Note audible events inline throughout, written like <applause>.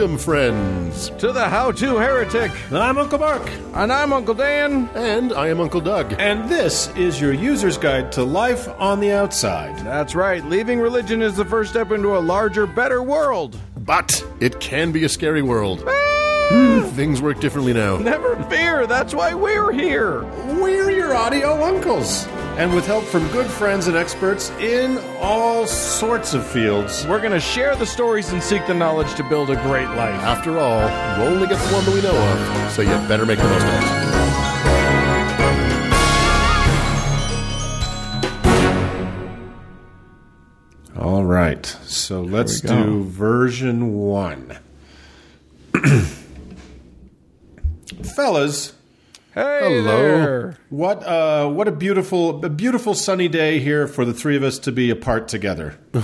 Welcome, friends. To the How To Heretic. I'm Uncle Mark. And I'm Uncle Dan. And I am Uncle Doug. And this is your user's guide to life on the outside. That's right. Leaving religion is the first step into a larger, better world. But it can be a scary world. Ah! Hmm, things work differently now. Never fear. That's why we're here. We're your audio uncles. And with help from good friends and experts in all sorts of fields, We're going to share the stories and seek the knowledge to build a great life. After all, we only get the one that we know of, so you better make the most of it. All right. So let's do version one. <clears throat> Fellas, Hey Hello. there. what uh, what a beautiful a beautiful sunny day here for the three of us to be apart together. <laughs>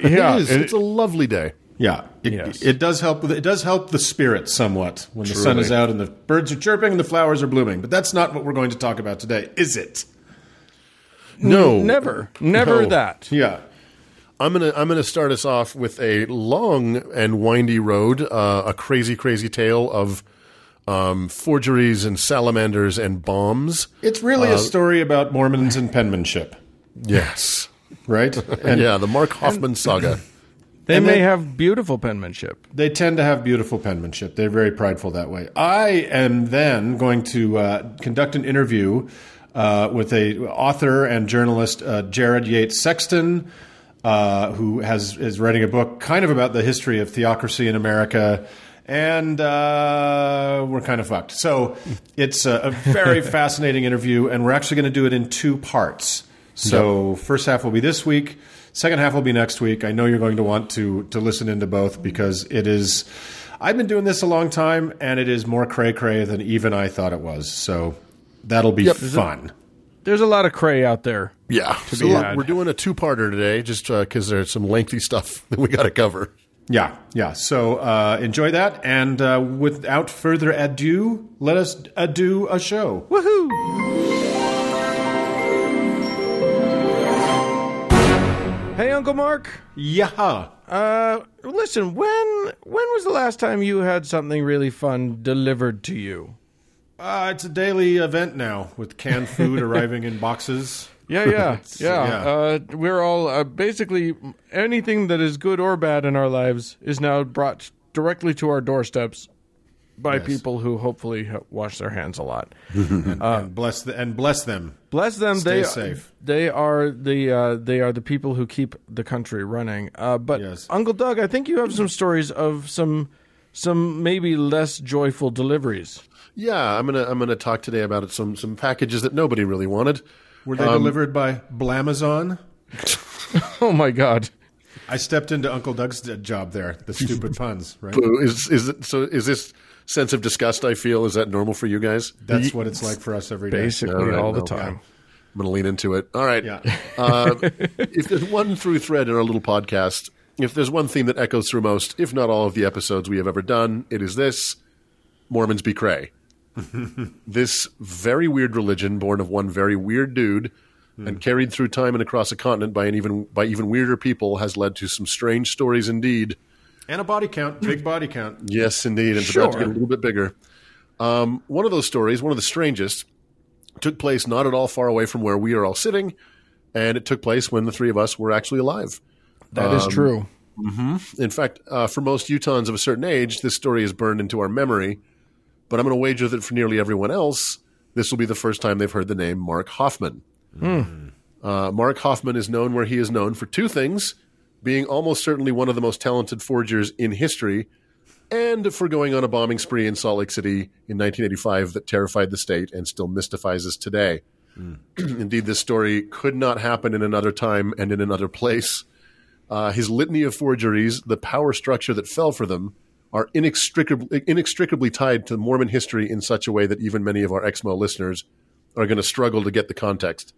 Yeah, it is. it's a lovely day. Yeah, it, Yes. it does help. It does help the spirit somewhat when the sun is out and the birds are chirping and the flowers are blooming. But that's not what we're going to talk about today, is it? No, Never. Never No. that. Yeah. I'm gonna I'm gonna start us off with a long and windy road, uh, a crazy crazy tale of um, forgeries and salamanders and bombs. It's really a story about Mormons and penmanship, Yes, right? And <laughs> yeah, the Mark Hoffman saga. <laughs> They And may then- have beautiful penmanship. They tend to have beautiful penmanship. They're very prideful that way. I am then going to uh, conduct an interview uh, with a author and journalist, uh, Jared Yates Sexton, uh, who has is writing a book kind of about the history of theocracy in America. And uh, we're kind of fucked. So it's a, a very <laughs> fascinating interview, and we're actually going to do it in two parts. So first half will be this week. Second half will be next week. I know you're going to want to to listen into both because it is. I've been doing this a long time, and it is more cray cray than even I thought it was. So that'll be fun. There's a lot of cray out there. Yeah, so be we're, had. we're doing a two-parter today, just because there's some lengthy stuff <laughs> that we got to cover. Yeah, yeah. So uh, enjoy that, and uh, without further ado, let us ado a show. Woohoo! Hey, Uncle Mark. Yeah. Uh, listen. When when was the last time you had something really fun delivered to you? Uh, it's a daily event now with canned food <laughs> arriving in boxes. Yeah, yeah, <laughs> yeah. yeah. Uh, we're all uh, basically anything that is good or bad in our lives is now brought directly to our doorsteps by people who hopefully wash their hands a lot. <laughs> and bless the, and bless them. Bless them. Stay they safe. They are the uh, they are the people who keep the country running. Uh, but Yes. Uncle Doug, I think you have some stories of some some maybe less joyful deliveries. Yeah, I'm gonna I'm gonna talk today about some some packages that nobody really wanted. Were they delivered by Blamazon? <laughs> Oh my God! I stepped into Uncle Doug's job there. The stupid puns, right? Is is it, so? Is this sense of disgust I feel is that normal for you guys? That's what it's like for us every day. Basically, All right, all the no. time. I'm going to lean into it. All right. Yeah. uh, if there's one through thread in our little podcast, if there's one theme that echoes through most, if not all of the episodes we have ever done, it is this Mormons be cray. <laughs> this very weird religion, born of one very weird dude and carried through time and across a continent by an even by even weirder people, has led to some strange stories indeed. And a body count, big body count. Yes, indeed. It's about to get a little bit bigger. Um, one of those stories, one of the strangest, took place not at all far away from where we are all sitting, and it took place when the three of us were actually alive. That is true. In fact, uh, for most Utahns of a certain age, this story is burned into our memory. But I'm going to wager that for nearly everyone else, this will be the first time they've heard the name Mark Hoffman. Uh, Mark Hoffman is known where he is known for two things being almost certainly one of the most talented forgers in history, and for going on a bombing spree in Salt Lake City in 1985 that terrified the state and still mystifies us today. <clears throat> Indeed, this story could not happen in another time and in another place. Uh, his litany of forgeries, the power structure that fell for them, are inextricably, inextricably tied to Mormon history in such a way that even many of our Exmo listeners are going to struggle to get the context.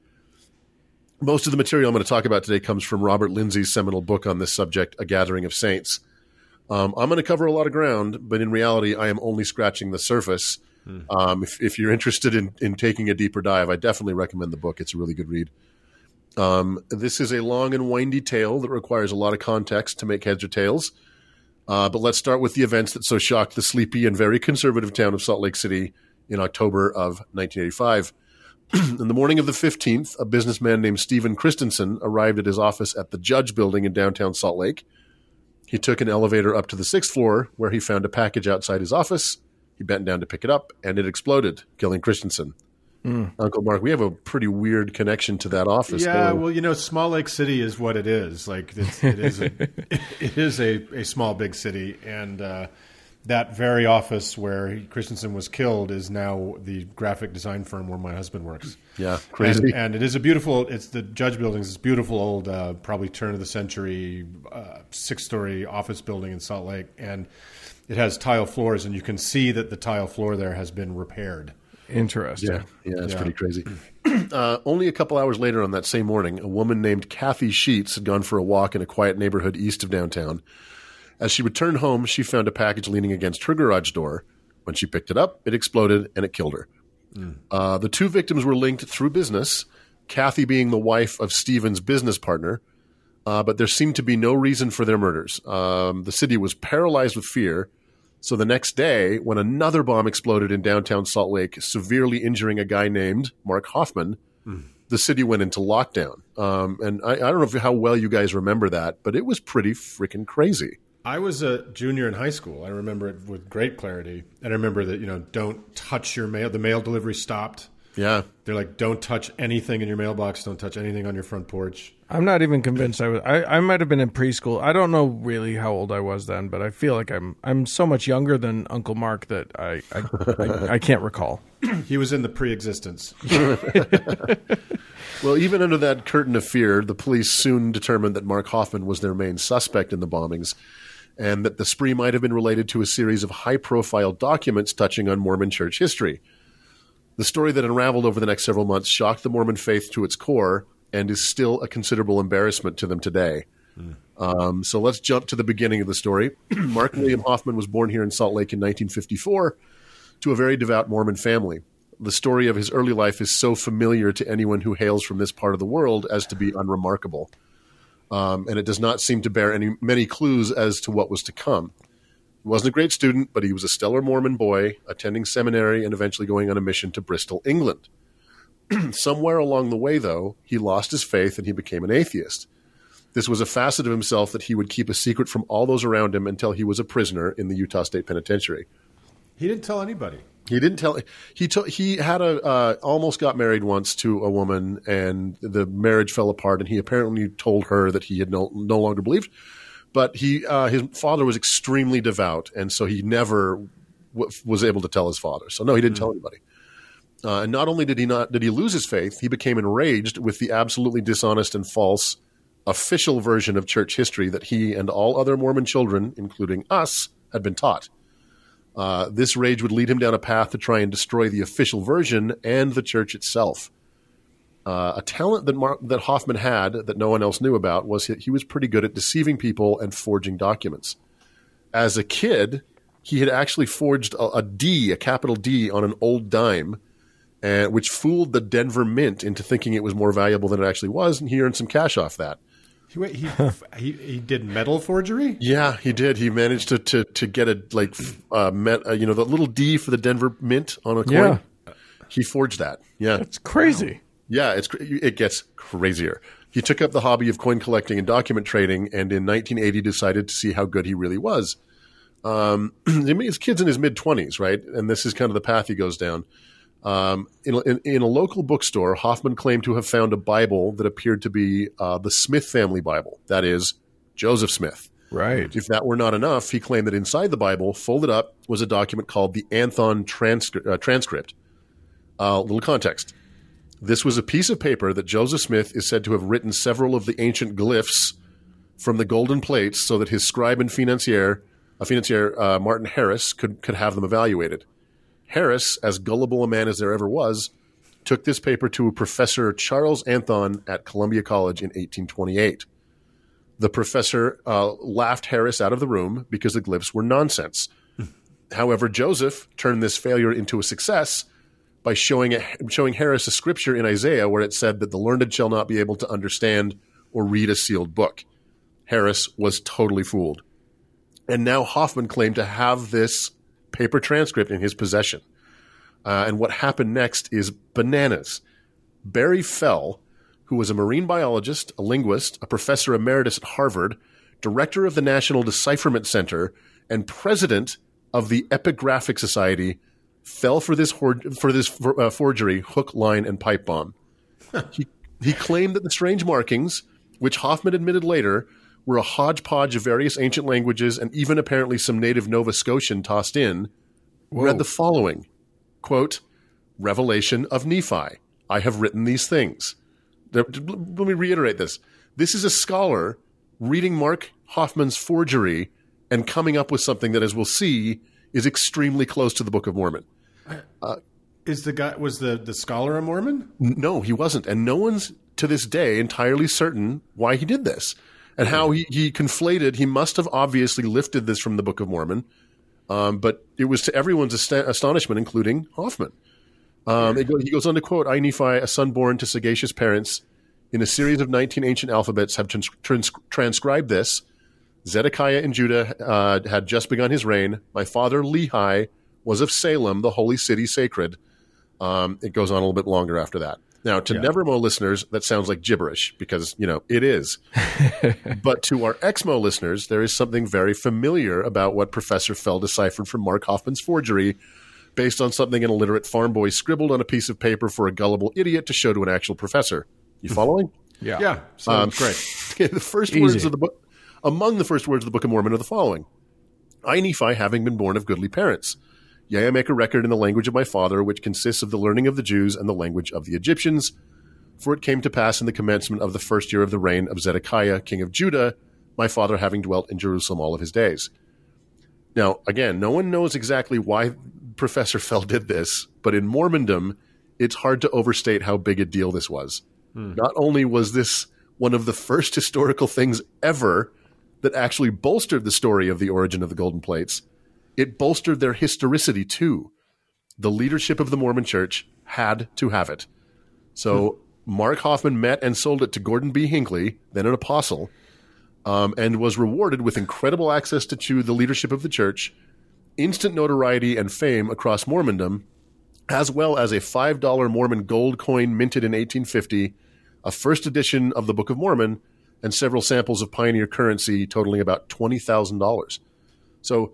Most of the material I'm going to talk about today comes from Robert Lindsey's seminal book on this subject, A Gathering of Saints. Um, I'm going to cover a lot of ground, but in reality, I am only scratching the surface. Um, if, if you're interested in, in taking a deeper dive, I definitely recommend the book. It's a really good read. Um, this is a long and windy tale that requires a lot of context to make heads or tails. Uh, but let's start with the events that so shocked the sleepy and very conservative town of Salt Lake City in October of 1985. <clears throat> in the morning of the 15th, a businessman named Stephen Christensen arrived at his office at the Judge Building in downtown Salt Lake. He took an elevator up to the sixth floor, where he found a package outside his office. He bent down to pick it up, and it exploded, killing Christensen. Mm. Uncle Mark, we have a pretty weird connection to that office. Yeah, well, you know, Small Lake City is what it is. Like it's, it is, a, <laughs> it is a, a small big city, and uh, that very office where Christensen was killed is now the graphic design firm where my husband works. Yeah, crazy. And, and it is a beautiful. It's the Judge Buildings. It's beautiful old, uh, probably turn of the century, uh, six story office building in Salt Lake, and it has tile floors, and you can see that the tile floor there has been repaired. Interesting. Yeah, yeah, that's yeah. pretty crazy. <clears throat> Uh, only a couple hours later on that same morning, a woman named Kathy Sheets had gone for a walk in a quiet neighborhood east of downtown. As she returned home, she found a package leaning against her garage door. When she picked it up, it exploded and it killed her. Mm. Uh, the two victims were linked through business, Kathy being the wife of Stephen's business partner, uh, but there seemed to be no reason for their murders. Um, the city was paralyzed with fear so the next day, when another bomb exploded in downtown Salt Lake, severely injuring a guy named Mark Hoffman, mm. the city went into lockdown. Um, and I, I, don't know if, how well you guys remember that, but it was pretty freaking crazy. I was a junior in high school. I remember it with great clarity. And I remember that, you know, don't touch your mail. The mail delivery stopped. Yeah. They're like, don't touch anything in your mailbox. Don't touch anything on your front porch. I'm not even convinced I was. I, I might have been in preschool. I don't know really how old I was then, but I feel like I'm I'm so much younger than Uncle Mark that I I, I, I can't recall. <clears throat> he was in the pre-existence. <laughs> well, even under that curtain of fear, the police soon determined that Mark Hoffman was their main suspect in the bombings, and that the spree might have been related to a series of high-profile documents touching on Mormon church history. The story that unraveled over the next several months shocked the Mormon faith to its core and is still a considerable embarrassment to them today. Mm. Um, so let's jump to the beginning of the story. <clears throat> Mark William Hoffman was born here in Salt Lake in 1954 to a very devout Mormon family. The story of his early life is so familiar to anyone who hails from this part of the world as to be unremarkable. Um, and it does not seem to bear any many clues as to what was to come. He wasn't a great student, but he was a stellar Mormon boy, attending seminary and eventually going on a mission to Bristol, England. <clears throat> Somewhere along the way, though, he lost his faith and he became an atheist. This was a facet of himself that he would keep a secret from all those around him until he was a prisoner in the Utah State Penitentiary. He didn't tell anybody. He didn't tell. He t- he had a uh, almost got married once to a woman, and the marriage fell apart. And he apparently told her that he had no no longer believed. But he, uh, his father was extremely devout, and so he never w- was able to tell his father. So no, he didn't mm-hmm. tell anybody. Uh, and not only did he not did he lose his faith, he became enraged with the absolutely dishonest and false official version of church history that he and all other Mormon children, including us, had been taught. Uh, this rage would lead him down a path to try and destroy the official version and the church itself. Uh, a talent that Mar- that Hofmann had that no one else knew about was he, he was pretty good at deceiving people and forging documents. As a kid, he had actually forged a, a D, a capital D, on an old dime, uh, which fooled the Denver Mint into thinking it was more valuable than it actually was, and he earned some cash off that. He, he, <laughs> he, he, did metal forgery. Yeah, he did. He managed to to, to get a like uh, met, uh, you know the little D for the Denver Mint on a coin. Yeah. He forged that. Yeah, that's crazy. Wow. Yeah, it's it gets crazier. He took up the hobby of coin collecting and document trading, and in 1980 decided to see how good he really was. Um, <clears throat> his kid's in his mid 20s, right? And this is kind of the path he goes down. Um, in, in, in, a local bookstore, Hoffman claimed to have found a Bible that appeared to be uh, the Smith family Bible. That is, Joseph Smith. Right. If that were not enough, he claimed that inside the Bible, folded up, was a document called the Anthon transcri- uh, transcript. A uh, little context. This was a piece of paper that Joseph Smith is said to have written several of the ancient glyphs from the golden plates so that his scribe and financier, uh, financier uh, Martin Harris, could, could have them evaluated. Harris, as gullible a man as there ever was, took this paper to Professor Charles Anthon at Columbia College in 1828. The professor uh, laughed Harris out of the room because the glyphs were nonsense. However, Joseph turned this failure into a success by showing, showing Harris a scripture in Isaiah where it said that the learned shall not be able to understand or read a sealed book. Harris was totally fooled. And now Hoffman claimed to have this paper transcript in his possession. Uh, and what happened next is bananas. Barry Fell, who was a marine biologist, a linguist, a professor emeritus at Harvard, director of the National Decipherment Center, and president of the Epigraphic Society, fell for this for this for, uh, forgery, hook, line, and pipe bomb. he he claimed that the strange markings, which Hoffman admitted later, were a hodgepodge of various ancient languages and even apparently some native Nova Scotian tossed in, Whoa. read the following quote, Revelation of Nephi. I have written these things. Let me reiterate this. This is a scholar reading Mark Hoffman's forgery and coming up with something that, as we'll see, is extremely close to the Book of Mormon. Uh, is the guy was the the scholar a Mormon? No, he wasn't, and no one's to this day entirely certain why he did this and how he, he conflated. He must have obviously lifted this from the Book of Mormon, um, but it was to everyone's ast- astonishment, including Hoffman. Um, he goes on to quote: "I Nephi, a son born to sagacious parents, in a series of nineteen ancient alphabets, have trans- trans- transcribed this." Zedekiah in Judah uh, had just begun his reign. My father Lehi was of Salem, the holy city sacred. Um, it goes on a little bit longer after that. Now, to yeah. Nevermo listeners, that sounds like gibberish because, you know, it is. <laughs> but to our Exmo listeners, there is something very familiar about what Professor Fell deciphered from Mark Hoffman's forgery based on something an illiterate farm boy scribbled on a piece of paper for a gullible idiot to show to an actual professor. You following? yeah. Yeah. Sounds um, great. <laughs> the first Easy. words of the book, among the first words of the Book of Mormon are the following I, Nephi, having been born of goodly parents Yea, I make a record in the language of my father, which consists of the learning of the Jews and the language of the Egyptians. For it came to pass in the commencement of the first year of the reign of Zedekiah, king of Judah, my father having dwelt in Jerusalem all of his days. Now, again, no one knows exactly why Professor <laughs> Fell did this, but in Mormondom, it's hard to overstate how big a deal this was. Hmm. Not only was this one of the first <laughs> historical things ever that actually bolstered the story of the origin of the golden plates, it bolstered their historicity too. The leadership of the Mormon church had to have it. So hmm. Mark Hoffman met and sold it to Gordon B. Hinckley, then an apostle, um, and was rewarded with incredible access to the leadership of the church, instant notoriety and fame across Mormondom, as well as a $5 Mormon gold coin minted in 1850, a first edition of the Book of Mormon, and several samples of pioneer currency totaling about $20,000. So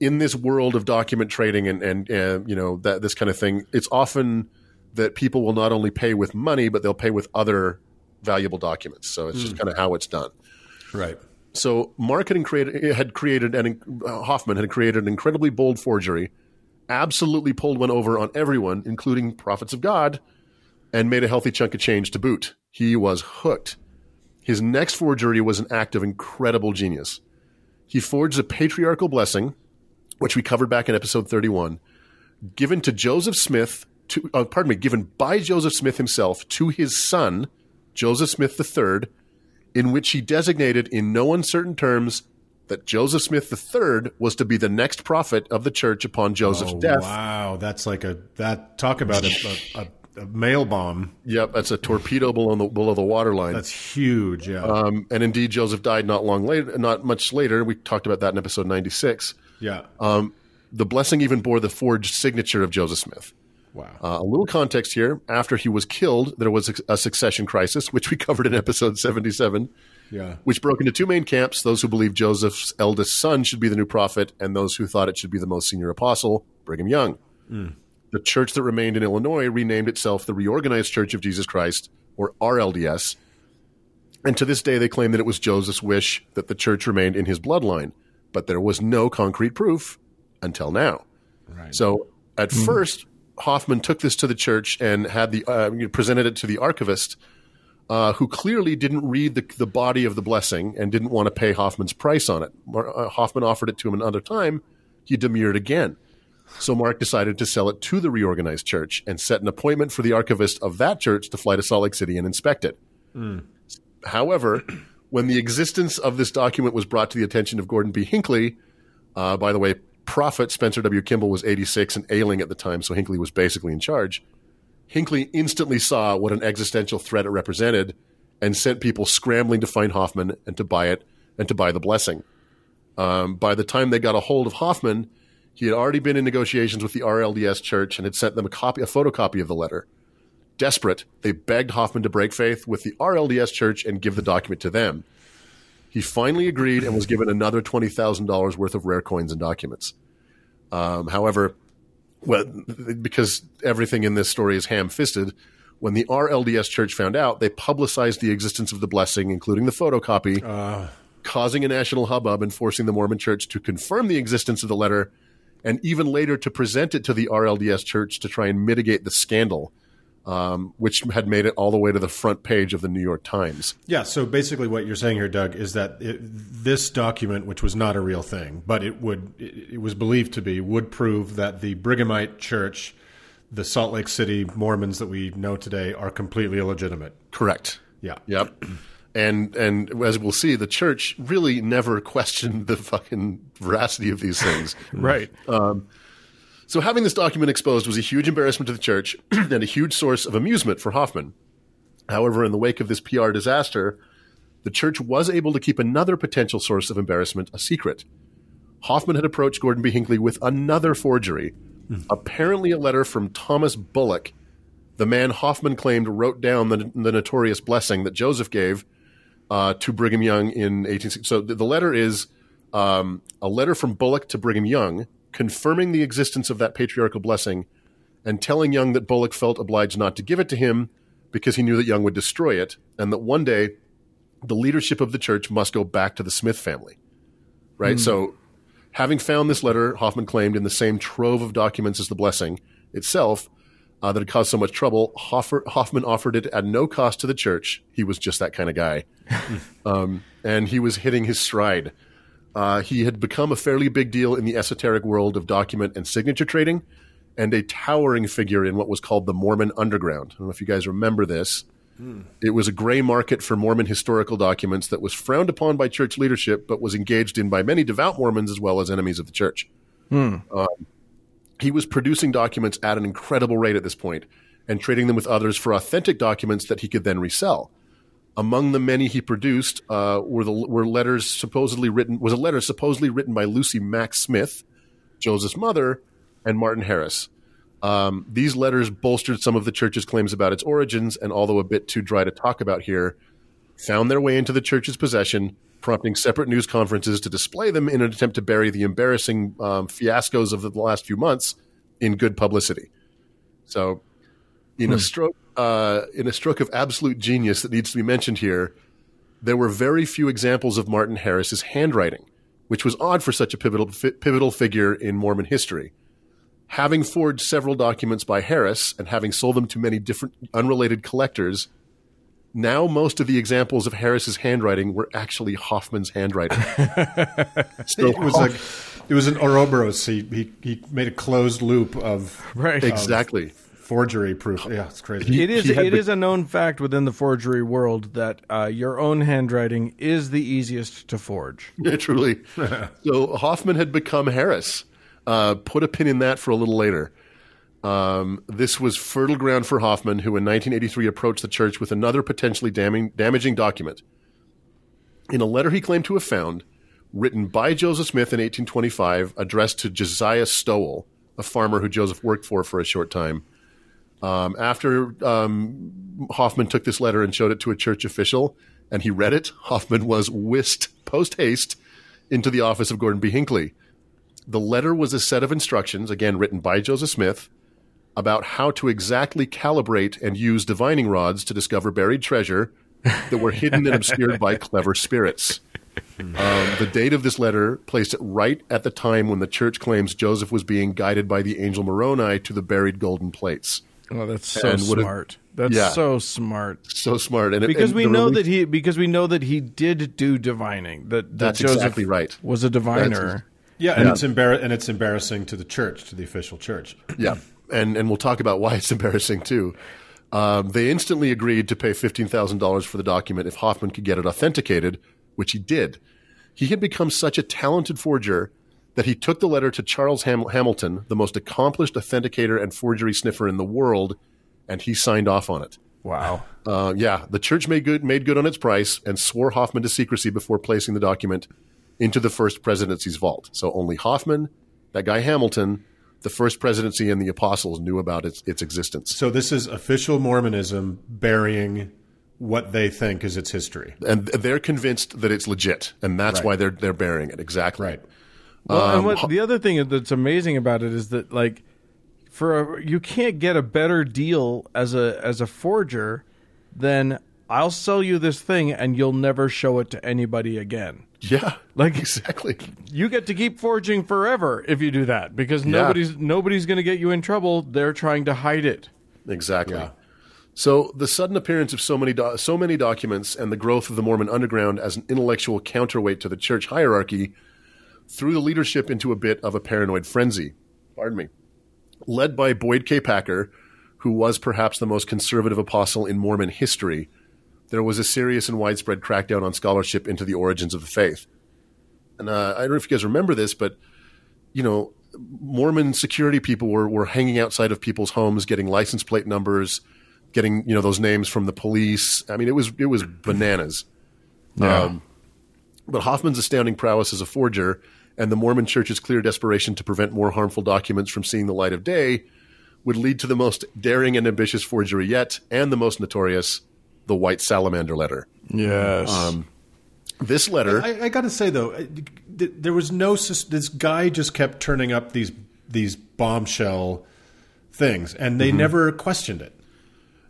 in this world of document trading and and uh, you know that this kind of thing, it's often that people will not only pay with money, but they'll pay with other valuable documents. So it's mm. just kind of how it's done. Right. So marketing created had created and uh, Hoffman had created an incredibly bold forgery, absolutely pulled one over on everyone, including prophets of God, and made a healthy chunk of change to boot. He was hooked. His next forgery was an act of incredible genius. He forged a patriarchal blessing which we covered back in episode 31, given to Joseph Smith, to, uh, pardon me, given by Joseph Smith himself to his son, Joseph Smith III, in which he designated in no uncertain terms that Joseph Smith III was to be the next prophet of the church upon Joseph's oh, death. Wow, that's like a that talk about a, a, a, mail bomb. Yep, that's a torpedo below the below the waterline. That's huge. Yeah, um, and indeed, Joseph died not long later, not much later. We talked about that in episode ninety six. Yeah. Um, the blessing even bore the forged signature of Joseph Smith. Wow. Uh, a little context here. After he was killed, there was a, a, succession crisis, which we <laughs> covered in episode 77, yeah. which broke into two main camps those who believed Joseph's eldest son should be the new prophet, and those who thought it should be the most senior apostle, Brigham Young. Mm. The church that remained in Illinois renamed itself the Reorganized Church of Jesus Christ, or RLDS. And to this day, they claim that it was Joseph's wish that the church remained in his bloodline but there was no concrete proof until now. Right. So at mm first, Hoffman took this to the church and had the uh, presented it to the archivist, uh, who clearly didn't read the, the body of the blessing and didn't want to pay Hoffman's price on it. Uh, Hoffman offered it to him another time. He demurred again. So Mark decided to sell it to the reorganized church and set an appointment for the archivist of that church to fly to Salt Lake City and inspect it. Mm. However, when the existence of this document was brought to the attention of Gordon B. Hinckley, uh, by the way, Prophet Spencer W. Kimball was 86 and ailing at the time, so Hinckley was basically in charge. Hinckley instantly saw what an existential threat it represented and sent people scrambling to find Hoffman and to buy it and to buy the blessing. Um, by the time they got a hold of Hoffman, he had already been in negotiations with the RLDS Church and had sent them a copy, a photocopy of the letter. Desperate, they begged Hoffman to break faith with the RLDS Church and give the document to them. He finally agreed and was given another twenty thousand dollars worth of rare coins and documents. Um, however, well, because everything in this story is ham-fisted, when the RLDS Church found out, they publicized the existence of the blessing, including the photocopy, uh. causing a national hubbub and forcing the Mormon Church to confirm the existence of the letter, and even later to present it to the RLDS Church to try and mitigate the scandal um, which had made it all the way to the front page of the New York Times. Yeah. So basically, what you're saying here, Doug, is that it, this document, which was not a real thing, but it would, it, it was believed to be, would prove that the Brighamite Church, the Salt Lake City Mormons that we know today, are completely illegitimate. Correct. Yeah. Yep. And and as we'll see, the church really never <laughs> questioned the fucking veracity of these things. <laughs> right. Um, so having this document exposed was a huge embarrassment to the church <clears throat> and a huge source of amusement for Hoffman. However, in the wake of this PR disaster, the church was able to keep another potential source of embarrassment a secret. Hoffman had approached Gordon B. Hinckley with another forgery, hmm. apparently a letter from Thomas Bullock, the man Hoffman claimed wrote down the, the notorious blessing that Joseph gave uh, to Brigham Young in 1860. So the, letter is um, a letter from Bullock to Brigham Young confirming the existence of that patriarchal blessing and telling Young that Bullock felt obliged not to give it to him because he knew that Young would destroy it, and that one day the leadership of the church must go back to the Smith family. Right? Mm. So, having found this letter, Hoffman claimed in the same trove of documents as the blessing itself, uh, that had caused so much trouble, Hoffer, Hoffman offered it at no cost to the church. He was just that kind of guy. <laughs> um, and he was hitting his stride. Uh, he had become a fairly big deal in the esoteric world of document and signature trading and a towering figure in what was called the Mormon Underground. I don't know if you guys remember this. Hmm. It was a gray market for Mormon historical documents that was frowned upon by church leadership, but was engaged in by many devout Mormons as well as enemies of the church. Hmm. Um, he was producing documents at an incredible rate at this point and trading them with others for authentic documents that he could then resell. Among the many he produced uh, were the were letters supposedly written was a letter supposedly written by Lucy Mack Smith, Joseph's mother, and Martin Harris. Um, these letters bolstered some of the church's claims about its origins, and although a bit too dry to talk about here, found their way into the church's possession, prompting separate news conferences to display them in an attempt to bury the embarrassing um, fiascos of the last few months in good publicity. So, in hmm. a stroke uh, in a stroke of absolute genius that needs to be mentioned here, there were very few examples of Martin Harris's handwriting, which was odd for such a pivotal, pivotal figure in Mormon history. Having forged several documents by Harris and having sold them to many different unrelated collectors, now most of the examples of Harris's handwriting were actually Hoffman's handwriting. <laughs> so it was like it was an Ouroboros. He, he he made a closed loop of right exactly. Of forgery proof. Yeah, it's crazy. It is. It is a known fact within the forgery world that uh, your own handwriting is the easiest to forge. Yeah, truly. <laughs> so Hoffman had become Harris. Uh, put a pin in that for a little later. Um, this was fertile ground for Hoffman, who in 1983 approached the church with another potentially damning, damaging document. In a letter he claimed to have found, written by Joseph Smith in 1825, addressed to Josiah Stowell, a farmer who Joseph worked for for a short time, um, after um, Hoffman took this letter and showed it to a church official, and he read it, Hoffman was whisked post haste into the office of Gordon B. Hinckley. The letter was a set of instructions, again written by Joseph Smith, about how to exactly calibrate and use divining rods to discover buried treasure that were hidden and obscured by clever spirits. Um, the date of this letter placed it right at the time when the church claims Joseph was being guided by the angel Moroni to the buried golden plates. Oh, that's so smart. That's yeah, so smart. So smart. And because and we know that he because we know that he did do divining. That, that that's Joseph exactly right. Was a diviner. Yeah, and yeah. it's embar- and it's embarrassing to the church, to the official church. Yeah, <clears throat> and and we'll talk about why it's <laughs> embarrassing too. Um, they instantly agreed to pay fifteen thousand dollars for the document if Hoffman could get it authenticated, which he did. He had become such a talented forger that he took the letter to Charles Ham- Hamilton, the most accomplished authenticator and forgery sniffer in the world, and he signed off on it. Wow. Uh, yeah, the church made good made good on its price and swore Hoffman to secrecy before placing the document into the first presidency's vault. So only Hoffman, that guy Hamilton, the first presidency, and the apostles knew about its, its existence. So this is official Mormonism burying what they think is its history. And they're convinced that it's legit, and that's Right. why they're they're burying it. Exactly. Right. Well, and what Um, the other thing that's amazing about it is that like for a, you can't get a better deal as a as a forger than I'll sell you this thing and you'll never show it to anybody again. <laughs> Yeah. Like- <laughs> exactly. You get to keep forging forever if you do that because nobody's nobody's going to get you in trouble. They're trying to hide it. Exactly. Yeah. So the sudden appearance of so many do- so many documents and the growth of the Mormon underground as an intellectual counterweight to the church hierarchy threw the leadership into a bit of a paranoid frenzy. Pardon me. Led by Boyd K. Packer, who was perhaps the most conservative apostle in Mormon history, there was a serious and widespread crackdown on scholarship into the origins of the faith. And uh, I don't know if you guys remember this, but you know, Mormon security people were, were hanging outside of people's homes, getting license plate numbers, getting you know those names from the police. I mean, it was it was bananas. Um, but Hoffman's astounding prowess as a forger and the Mormon Church's clear desperation to prevent more harmful documents from seeing the light of day would lead to the most daring and ambitious forgery yet, and the most notorious, the White Salamander letter. Yes. This letter, I, I got to say though, uh, there was no. This guy just kept turning up these these bombshell things, and they never questioned it.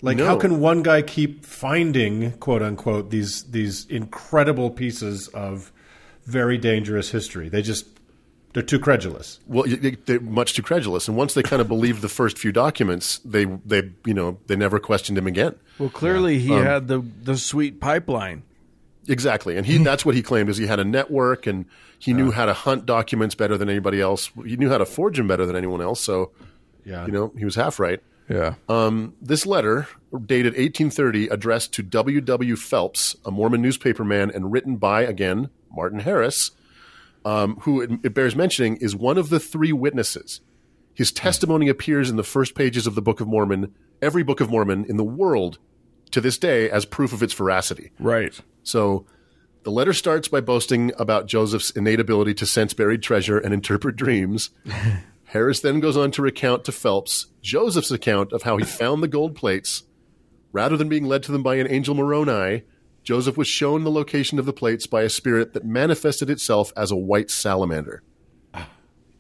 Like, No. how can one guy keep finding quote unquote these these incredible pieces of very dangerous history? They just they're too credulous. well, y- y- they're much too credulous, and once they kind of believed the first few documents, they they you know they never questioned him again. well, clearly he um, had the the sweet pipeline. Exactly, and he <laughs> that's what he claimed is he had a network and he knew how to hunt documents better than anybody else. He knew how to forge them better than anyone else. So Yeah, you know he was half right. Yeah. Um, this letter, dated 1830, addressed to W. W. Phelps, a Mormon newspaperman, and written by again Martin Harris, um, who it, it bears mentioning is one of the three witnesses. His testimony appears in the first pages of the Book of Mormon, every Book of Mormon in the world, to this day, as proof of its veracity. right. So the letter starts by boasting about Joseph's innate ability to sense buried treasure and interpret dreams. <laughs> Harris then goes on to recount to Phelps Joseph's account of how he found the gold plates. Rather than being led to them by an angel Moroni, Joseph was shown the location of the plates by a spirit that manifested itself as a white salamander.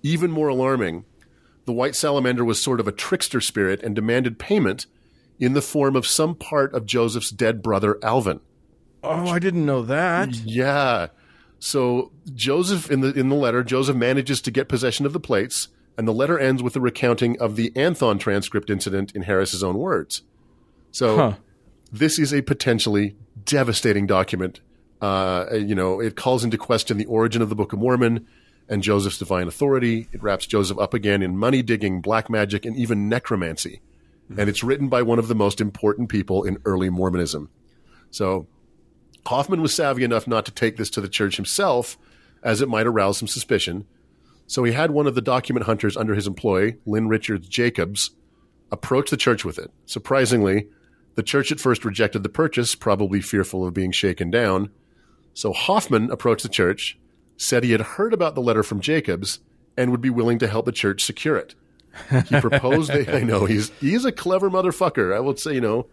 Even more alarming, the white salamander was sort of a trickster spirit and demanded payment in the form of some part of Joseph's dead brother Alvin. Oh, I didn't know that. Yeah. So Joseph in the in the letter, Joseph manages to get possession of the plates, and the letter ends with a recounting of the Anthon transcript incident in Harris's own words. So Huh. This is a potentially devastating document. Uh, you know, it calls into question the origin of the Book of Mormon and Joseph's divine authority. It wraps Joseph up again in money digging, black magic, and even necromancy. And it's written by one of the most important people in early Mormonism. So Hoffman was savvy enough not to take this to the church himself, as it might arouse some suspicion. So he had one of the document hunters under his employ, Lynn Richards Jacobs, approach the church with it. Surprisingly, the church at first rejected the purchase, probably fearful of being shaken down. So Hoffman approached the church, said he had heard about the letter from Jacobs, and would be willing to help the church secure it. He proposed. They, I know he's he's a clever motherfucker. I would say, you know,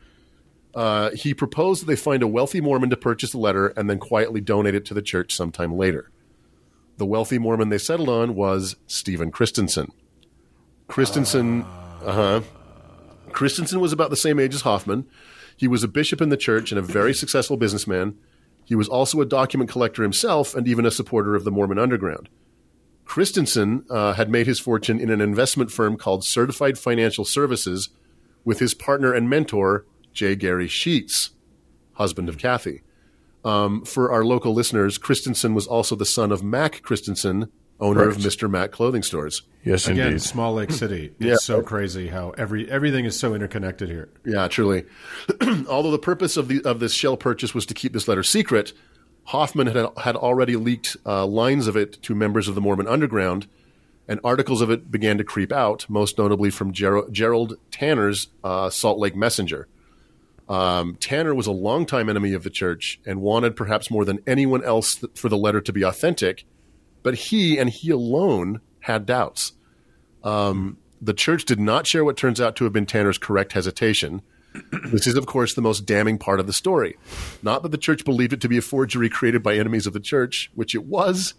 uh, he proposed that they find a wealthy Mormon to purchase the letter and then quietly donate it to the church sometime later. The wealthy Mormon they settled on was Stephen Christensen. Christensen, uh huh. Christensen was about the same age as Hoffman. He was a bishop in the church and a very <laughs> successful businessman. He was also a document collector himself and even a supporter of the Mormon Underground. Christensen uh, had made his fortune in an investment firm called Certified Financial Services with his partner and mentor, J. Gary Sheets, husband of Kathy. Um, for our local listeners, Christensen was also the son of Mac Christensen, owner of Mr. Mac clothing stores. Yes, again, indeed. Small Lake City. <clears throat> It's Yeah. so crazy how every everything is so interconnected here. Yeah, truly. <clears throat> Although the purpose of the of this shell purchase was to keep this letter secret, Hoffman had had already leaked uh, lines of it to members of the Mormon Underground, and articles of it began to creep out, most notably from Ger- Jerald Tanner's uh, Salt Lake Messenger. Um, Tanner was a longtime enemy of the church and wanted, perhaps more than anyone else, th- for the letter to be authentic. But he and he alone had doubts. Um, the church did not share what turns out to have been Tanner's correct hesitation. <clears throat> this is, of course, the most damning part of the story. Not that the church believed it to be a forgery created by enemies of the church, which it was,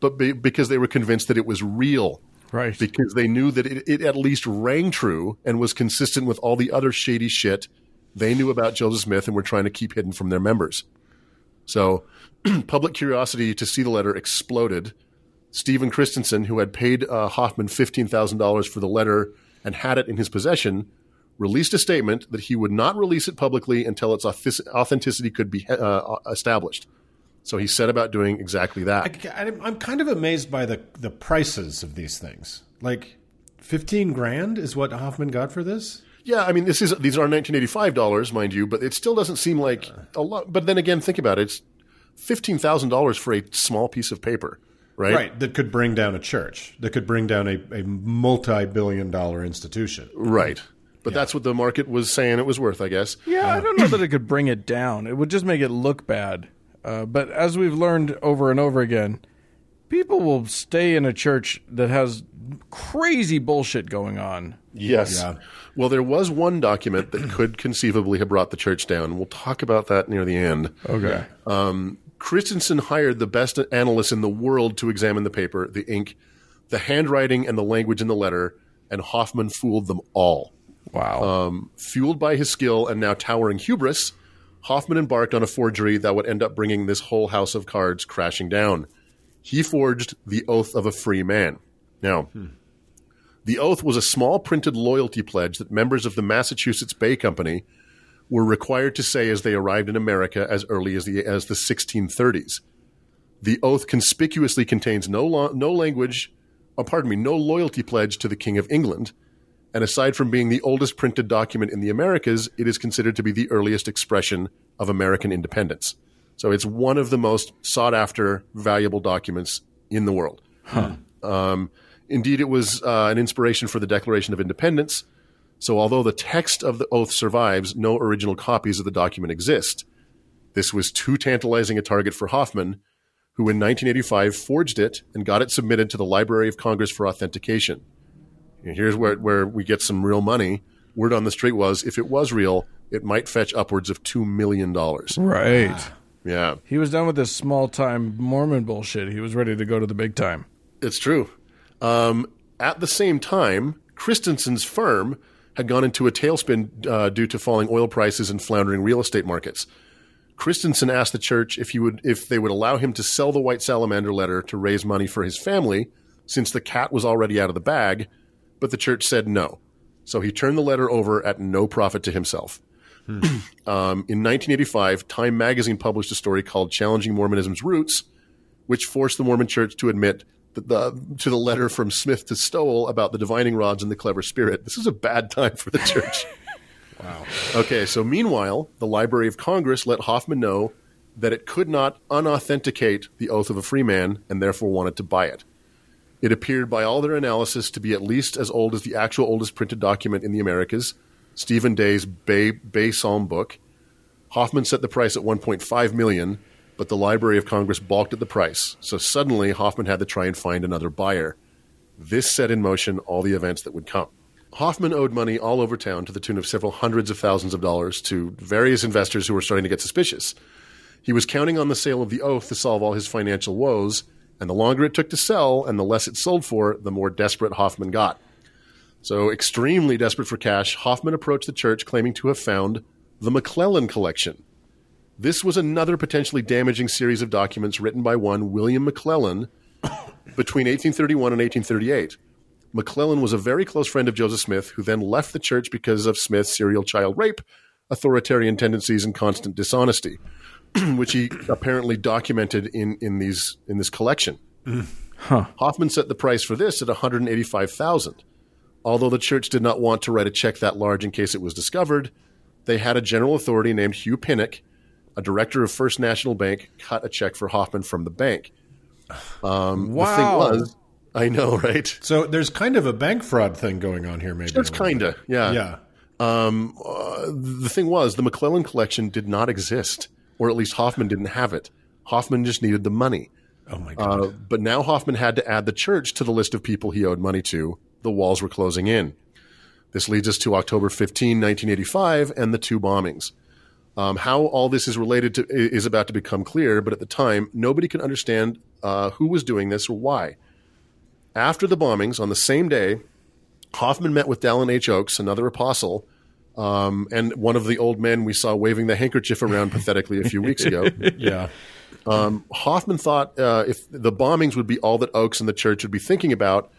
but be- because they were convinced that it was real. Right. Because they knew that it, it at least rang true and was consistent with all the other shady shit they knew about Joseph Smith and were trying to keep hidden from their members. So, <clears throat> public curiosity to see the letter exploded. Stephen Christensen, who had paid uh, Hoffman $15,000 for the letter and had it in his possession, released a statement that he would not release it publicly until its authenticity could be uh, established. So he set about doing exactly that. I, am kind of amazed by the the prices of these things. Like, fifteen grand is what Hoffman got for this. Yeah, I mean, this is these are 1985 dollars, mind you, but it still doesn't seem like a lot. But then again, think about it: it's fifteen thousand dollars for a small piece of paper, right? Right, that could bring down a church, that could bring down a, a multi-billion-dollar institution. Right. But yeah. that's what the market was saying it was worth, I guess. Yeah, I don't know that it could bring it down. It would just make it look bad. Uh, but as we've learned over and over again, people will stay in a church that has crazy bullshit going on. Yes. Yeah. Well, there was one document that could conceivably have brought the church down. We'll talk about that near the end. Okay. Um, Christensen hired the best analysts in the world to examine the paper, the ink, the handwriting, and the language in the letter, and Hoffman fooled them all. Wow. Um, fueled by his skill and now towering hubris, Hoffman embarked on a forgery that would end up bringing this whole house of cards crashing down. He forged the oath of a free man. Now, hmm. the oath was a small printed loyalty pledge that members of the Massachusetts Bay Company were required to say as they arrived in America as early as the as the 1630s. The oath conspicuously contains no no language, oh, pardon me, no loyalty pledge to the King of England and aside from being the oldest printed document in the Americas, it is considered to be the earliest expression of American independence. So it's one of the most sought after, valuable documents in the world. Huh. Um, indeed, it was uh, an inspiration for the Declaration of Independence. So although the text of the oath survives, no original copies of the document exist. This was too tantalizing a target for Hoffman, who in 1985 forged it and got it submitted to the Library of Congress for authentication here's where where we get some real money. Word on the street was if it was real, it might fetch upwards of two million dollars. Right. Yeah. He was done with this small time Mormon bullshit. He was ready to go to the big time. It's true. Um, at the same time, Christensen's firm had gone into a tailspin uh, due to falling oil prices and floundering real estate markets. Christensen asked the church if he would if they would allow him to sell the White Salamander letter to raise money for his family, since the cat was already out of the bag, but the church said no. So he turned the letter over at no profit to himself. Hmm. <clears throat> um, in 1985, Time magazine published a story called Challenging Mormonism's Roots, which forced the Mormon church to admit that the, to the letter from Smith to Stowell about the divining rods and the clever spirit. This is a bad time for the church. <laughs> wow. Okay, so meanwhile, the Library of Congress let Hoffman know that it could not unauthenticate the oath of a free man and therefore wanted to buy it. It appeared by all their analysis to be at least as old as the actual oldest printed document in the Americas, Stephen Daye's Bay, Bay Psalm book. Hoffman set the price at 1.5 million, but the Library of Congress balked at the price. So suddenly Hoffman had to try and find another buyer. This set in motion all the events that would come. Hoffman owed money all over town to the tune of several hundreds of thousands of dollars to various investors who were starting to get suspicious. He was counting on the sale of the oath to solve all his financial woes, and the longer it took to sell and the less it sold for, the more desperate Hoffman got. So, extremely desperate for cash, Hoffman approached the church claiming to have found the McLellin collection. This was another potentially damaging series of documents written by one William McLellin between 1831 and 1838. McLellin was a very close friend of Joseph Smith, who then left the church because of Smith's serial child rape, authoritarian tendencies, and constant dishonesty. <clears throat> which he apparently documented in, in these in this collection. Mm. Huh. Hoffman set the price for this at 185,000. Although the church did not want to write a check that large in case it was discovered, they had a general authority named Hugh Pinnock, a director of First National Bank, cut a check for Hoffman from the bank. Um, wow. The thing was, I know, right? So there's kind of a bank fraud thing going on here, maybe. Just kind of, yeah. Yeah. Um, uh, the thing was, the McLellin collection did not exist, or at least Hoffman didn't have it. Hoffman just needed the money. Oh my god! Uh, but now Hoffman had to add the church to the list of people he owed money to. The walls were closing in. This leads us to October 15, 1985, and the two bombings. Um, how all this is related to is about to become clear, but at the time, nobody could understand uh, who was doing this or why. After the bombings, on the same day, Hoffman met with Dallin H. Oaks, another apostle, um, and one of the old men we saw waving the handkerchief around pathetically a few weeks ago. <laughs> yeah. Um, Hoffman thought uh, if the bombings would be all that Oaks and the church would be thinking about,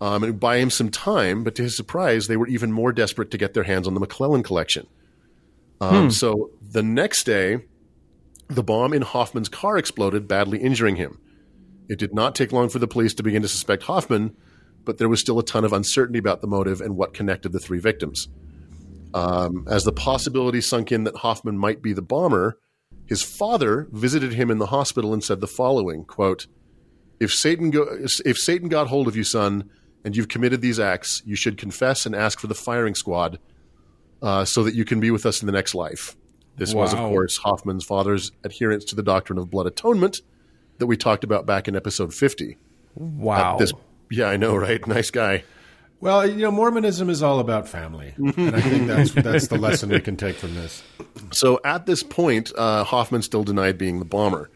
um, would buy him some time. But to his surprise, they were even more desperate to get their hands on the McLellin collection. Um, hmm. So the next day, the bomb in Hoffman's car exploded, badly injuring him. It did not take long for the police to begin to suspect Hoffman, but there was still a ton of uncertainty about the motive and what connected the three victims. Um, as the possibility sunk in that Hoffman might be the bomber, his father visited him in the hospital and said the following quote, if Satan, go, if Satan got hold of you, son, and you've committed these acts, you should confess and ask for the firing squad uh, so that you can be with us in the next life. This wow. was, of course, Hoffman's father's adherence to the doctrine of blood atonement that we talked about back in episode 50. Wow. This, yeah, I know, right? Nice guy. Well, you know, Mormonism is all about family, and I think that's that's the lesson we can take from this. So, at this point, uh, Hoffman still denied being the bomber.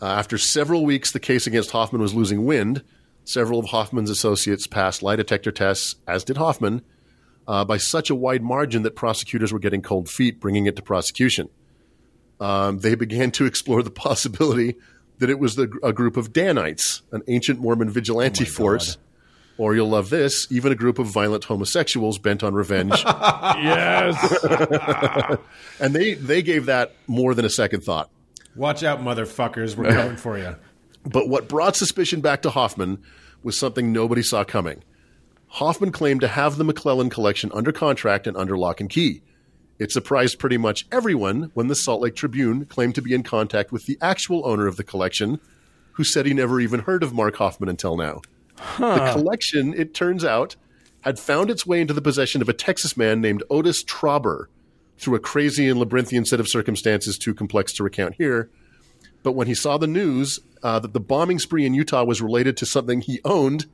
Uh, after several weeks, the case against Hoffman was losing wind. Several of Hoffman's associates passed lie detector tests, as did Hoffman, uh, by such a wide margin that prosecutors were getting cold feet, bringing it to prosecution. Um, they began to explore the <laughs> possibility that it was the, a group of Danites, an ancient Mormon vigilante oh force. God. Or you'll love this, even a group of violent homosexuals bent on revenge. <laughs> yes. <laughs> and they, they gave that more than a second thought. Watch out, motherfuckers. We're coming for you. But what brought suspicion back to Hoffman was something nobody saw coming. Hoffman claimed to have the McLellin collection under contract and under lock and key. It surprised pretty much everyone when the Salt Lake Tribune claimed to be in contact with the actual owner of the collection, who said he never even heard of Mark Hoffman until now. Huh. The collection, it turns out, had found its way into the possession of a Texas man named Otis Traughber through a crazy and labyrinthian set of circumstances too complex to recount here. But when he saw the news uh, that the bombing spree in Utah was related to something he owned,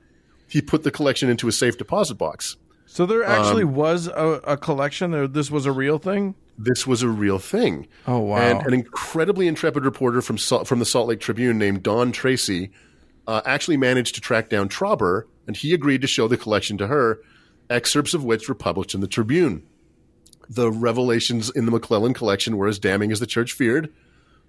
he put the collection into a safe deposit box. So there actually um, was a, a, collection, or this was a real thing. This was a real thing. Oh wow! And an incredibly intrepid reporter from from the Salt Lake Tribune named Dawn Tracy uh, actually managed to track down Traughber, and he agreed to show the collection to her, excerpts of which were published in the Tribune. The revelations in the McLellin collection were as damning as the church feared.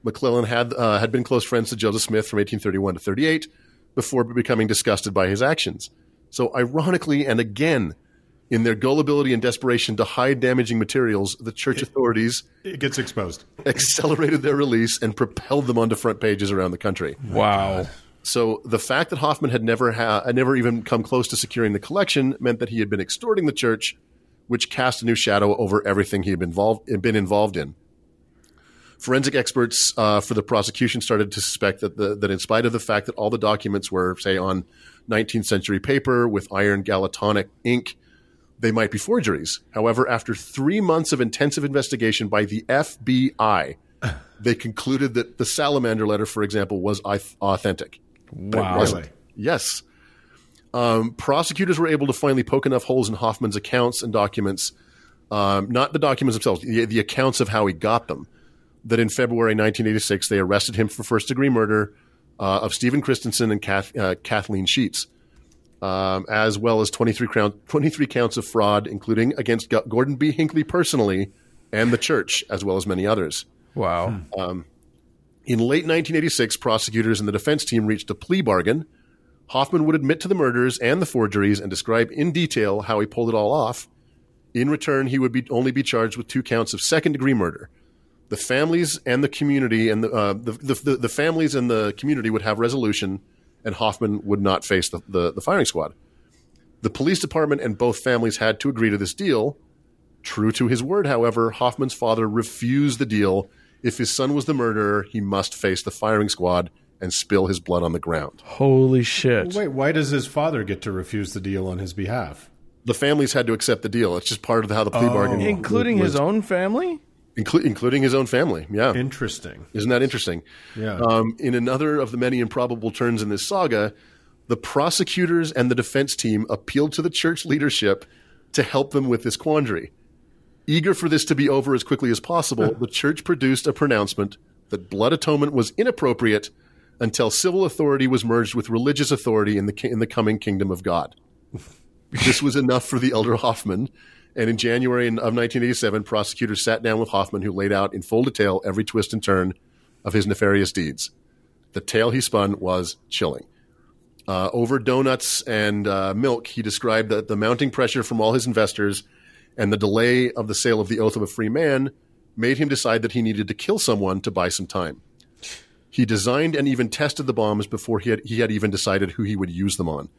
McLellin had uh, had been close friends to Joseph Smith from 1831 to 38 before becoming disgusted by his actions. So, ironically, and again, in their gullibility and desperation to hide damaging materials, the church authorities it gets exposed, accelerated their release and propelled them onto front pages around the country. Wow. So the fact that Hoffman had never ha- had never even come close to securing the collection meant that he had been extorting the church, which cast a new shadow over everything he had been involved, been involved in. Forensic experts uh, for the prosecution started to suspect that, the, that in spite of the fact that all the documents were, say, on 19th century paper with iron gallotannic ink, they might be forgeries. However, after three months of intensive investigation by the FBI, <sighs> they concluded that the salamander letter, for example, was authentic. Wow. Yes. Um, prosecutors were able to finally poke enough holes in Hoffman's accounts and documents, um, not the documents themselves, the, the, accounts of how he got them, that in February 1986 they arrested him for first degree murder uh, of Stephen Christensen and Kath, uh, Kathleen Sheets, um, as well as 23, crown, 23 counts of fraud, including against Gordon B. Hinckley personally and the church, as well as many others. Wow. Um, in late 1986, prosecutors and the defense team reached a plea bargain. Hoffman would admit to the murders and the forgeries and describe in detail how he pulled it all off. In return, he would be, only be charged with two counts of second degree murder the families and the community and the, uh, the, the, the, families and the community would have resolution, and Hoffman would not face the, the, the firing squad. The police department and both families had to agree to this deal. True to his word, however, Hoffman's father refused the deal. If his son was the murderer, he must face the firing squad and spill his blood on the ground. Holy shit. Wait, why does his father get to refuse the deal on his behalf? the families had to accept the deal. It's just part of how the plea bargain, works. including was, his own family. Inclu- including his own family. Yeah, Interesting. isn't that interesting? Yeah. Um, in another of the many improbable turns in this saga, the prosecutors and the defense team appealed to the church leadership to help them with this quandary. Eager for this to be over as quickly as possible, <laughs> the church produced a pronouncement that blood atonement was inappropriate until civil authority was merged with religious authority in the in the coming kingdom of God. <laughs> this was enough for the elder Hoffman, and in January of 1987, prosecutors sat down with Hoffman, who laid out in full detail every twist and turn of his nefarious deeds. The tale he spun was chilling. Uh, over donuts and uh, milk, he described that the mounting pressure from all his investors and the delay of the sale of the Oath of a Free Man made him decide that he needed to kill someone to buy some time. He designed and even tested the bombs before he had, he had even decided who he would use them on.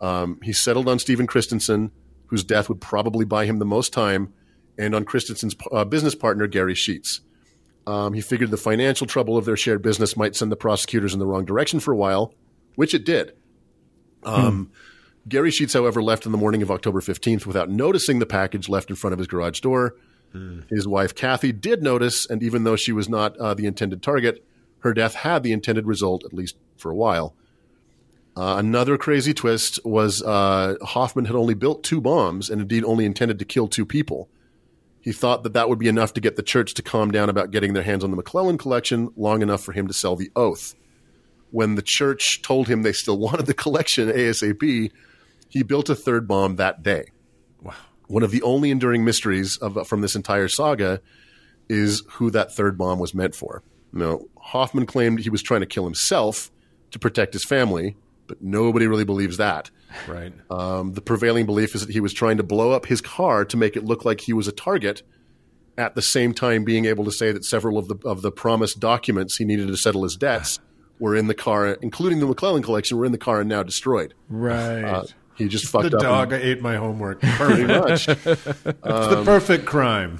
Um, he settled on Stephen Christensen, whose death would probably buy him the most time, and on Christensen's uh, business partner, Gary Sheets. Um, he figured the financial trouble of their shared business might send the prosecutors in the wrong direction for a while, which it did. Um, Gary Sheets, however, left on the morning of October 15th without noticing the package left in front of his garage door. His wife, Kathy, did notice, and even though she was not uh, the intended target, her death had the intended result, at least for a while. Uh, another crazy twist was uh, Hoffman had only built two bombs and indeed only intended to kill two people. He thought that that would be enough to get the church to calm down about getting their hands on the McLellin collection long enough for him to sell the oath. When the church told him they still <laughs> wanted the collection ASAP, he built a third bomb that day. Wow. One of the only enduring mysteries of, from this entire saga is who that third bomb was meant for. Now, Hoffman claimed he was trying to kill himself to protect his family, but nobody really believes that. Right. Um, the prevailing belief is that he was trying to blow up his car to make it look like he was a target, at the same time being able to say that several of the of the promised documents he needed to settle his debts <sighs> were in the car, including the McLellin collection, were in the car and now destroyed. Right. Uh, he just fucked the up. dog and- ate my homework. <laughs> pretty much. <laughs> it's the perfect crime.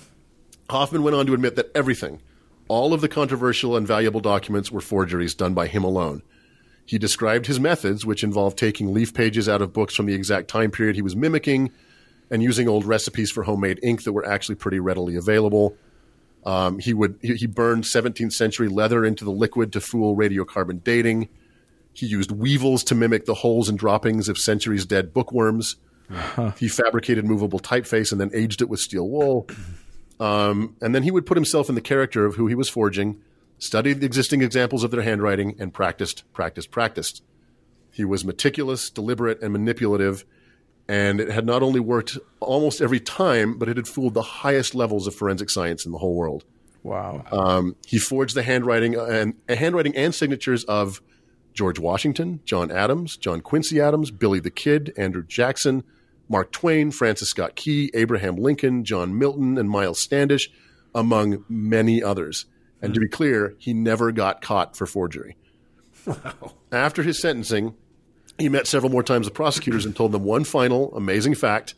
Hoffman went on to admit that everything, all of the controversial and valuable documents, were forgeries done by him alone. He described his methods, which involved taking leaf pages out of books from the exact time period he was mimicking and using old recipes for homemade ink that were actually pretty readily available. Um, he would he, he burned 17th century leather into the liquid to fool radiocarbon dating. He used weevils to mimic the holes and droppings of centuries dead bookworms. He fabricated movable typeface and then aged it with steel wool. Um, and then he would put himself in the character of who he was forging, studied the existing examples of their handwriting, and practiced, practiced, practiced. He was meticulous, deliberate, and manipulative, and it had not only worked almost every time, but it had fooled the highest levels of forensic science in the whole world. wow. Um, he forged the handwriting and uh, handwriting and signatures of George Washington, John Adams, John Quincy Adams, Billy the Kid, Andrew Jackson, Mark Twain, Francis Scott Key, Abraham Lincoln, John Milton, and Miles Standish, among many others. And to be clear, he never got caught for forgery. Wow. After his sentencing, he met several more times with prosecutors and told them one final amazing fact.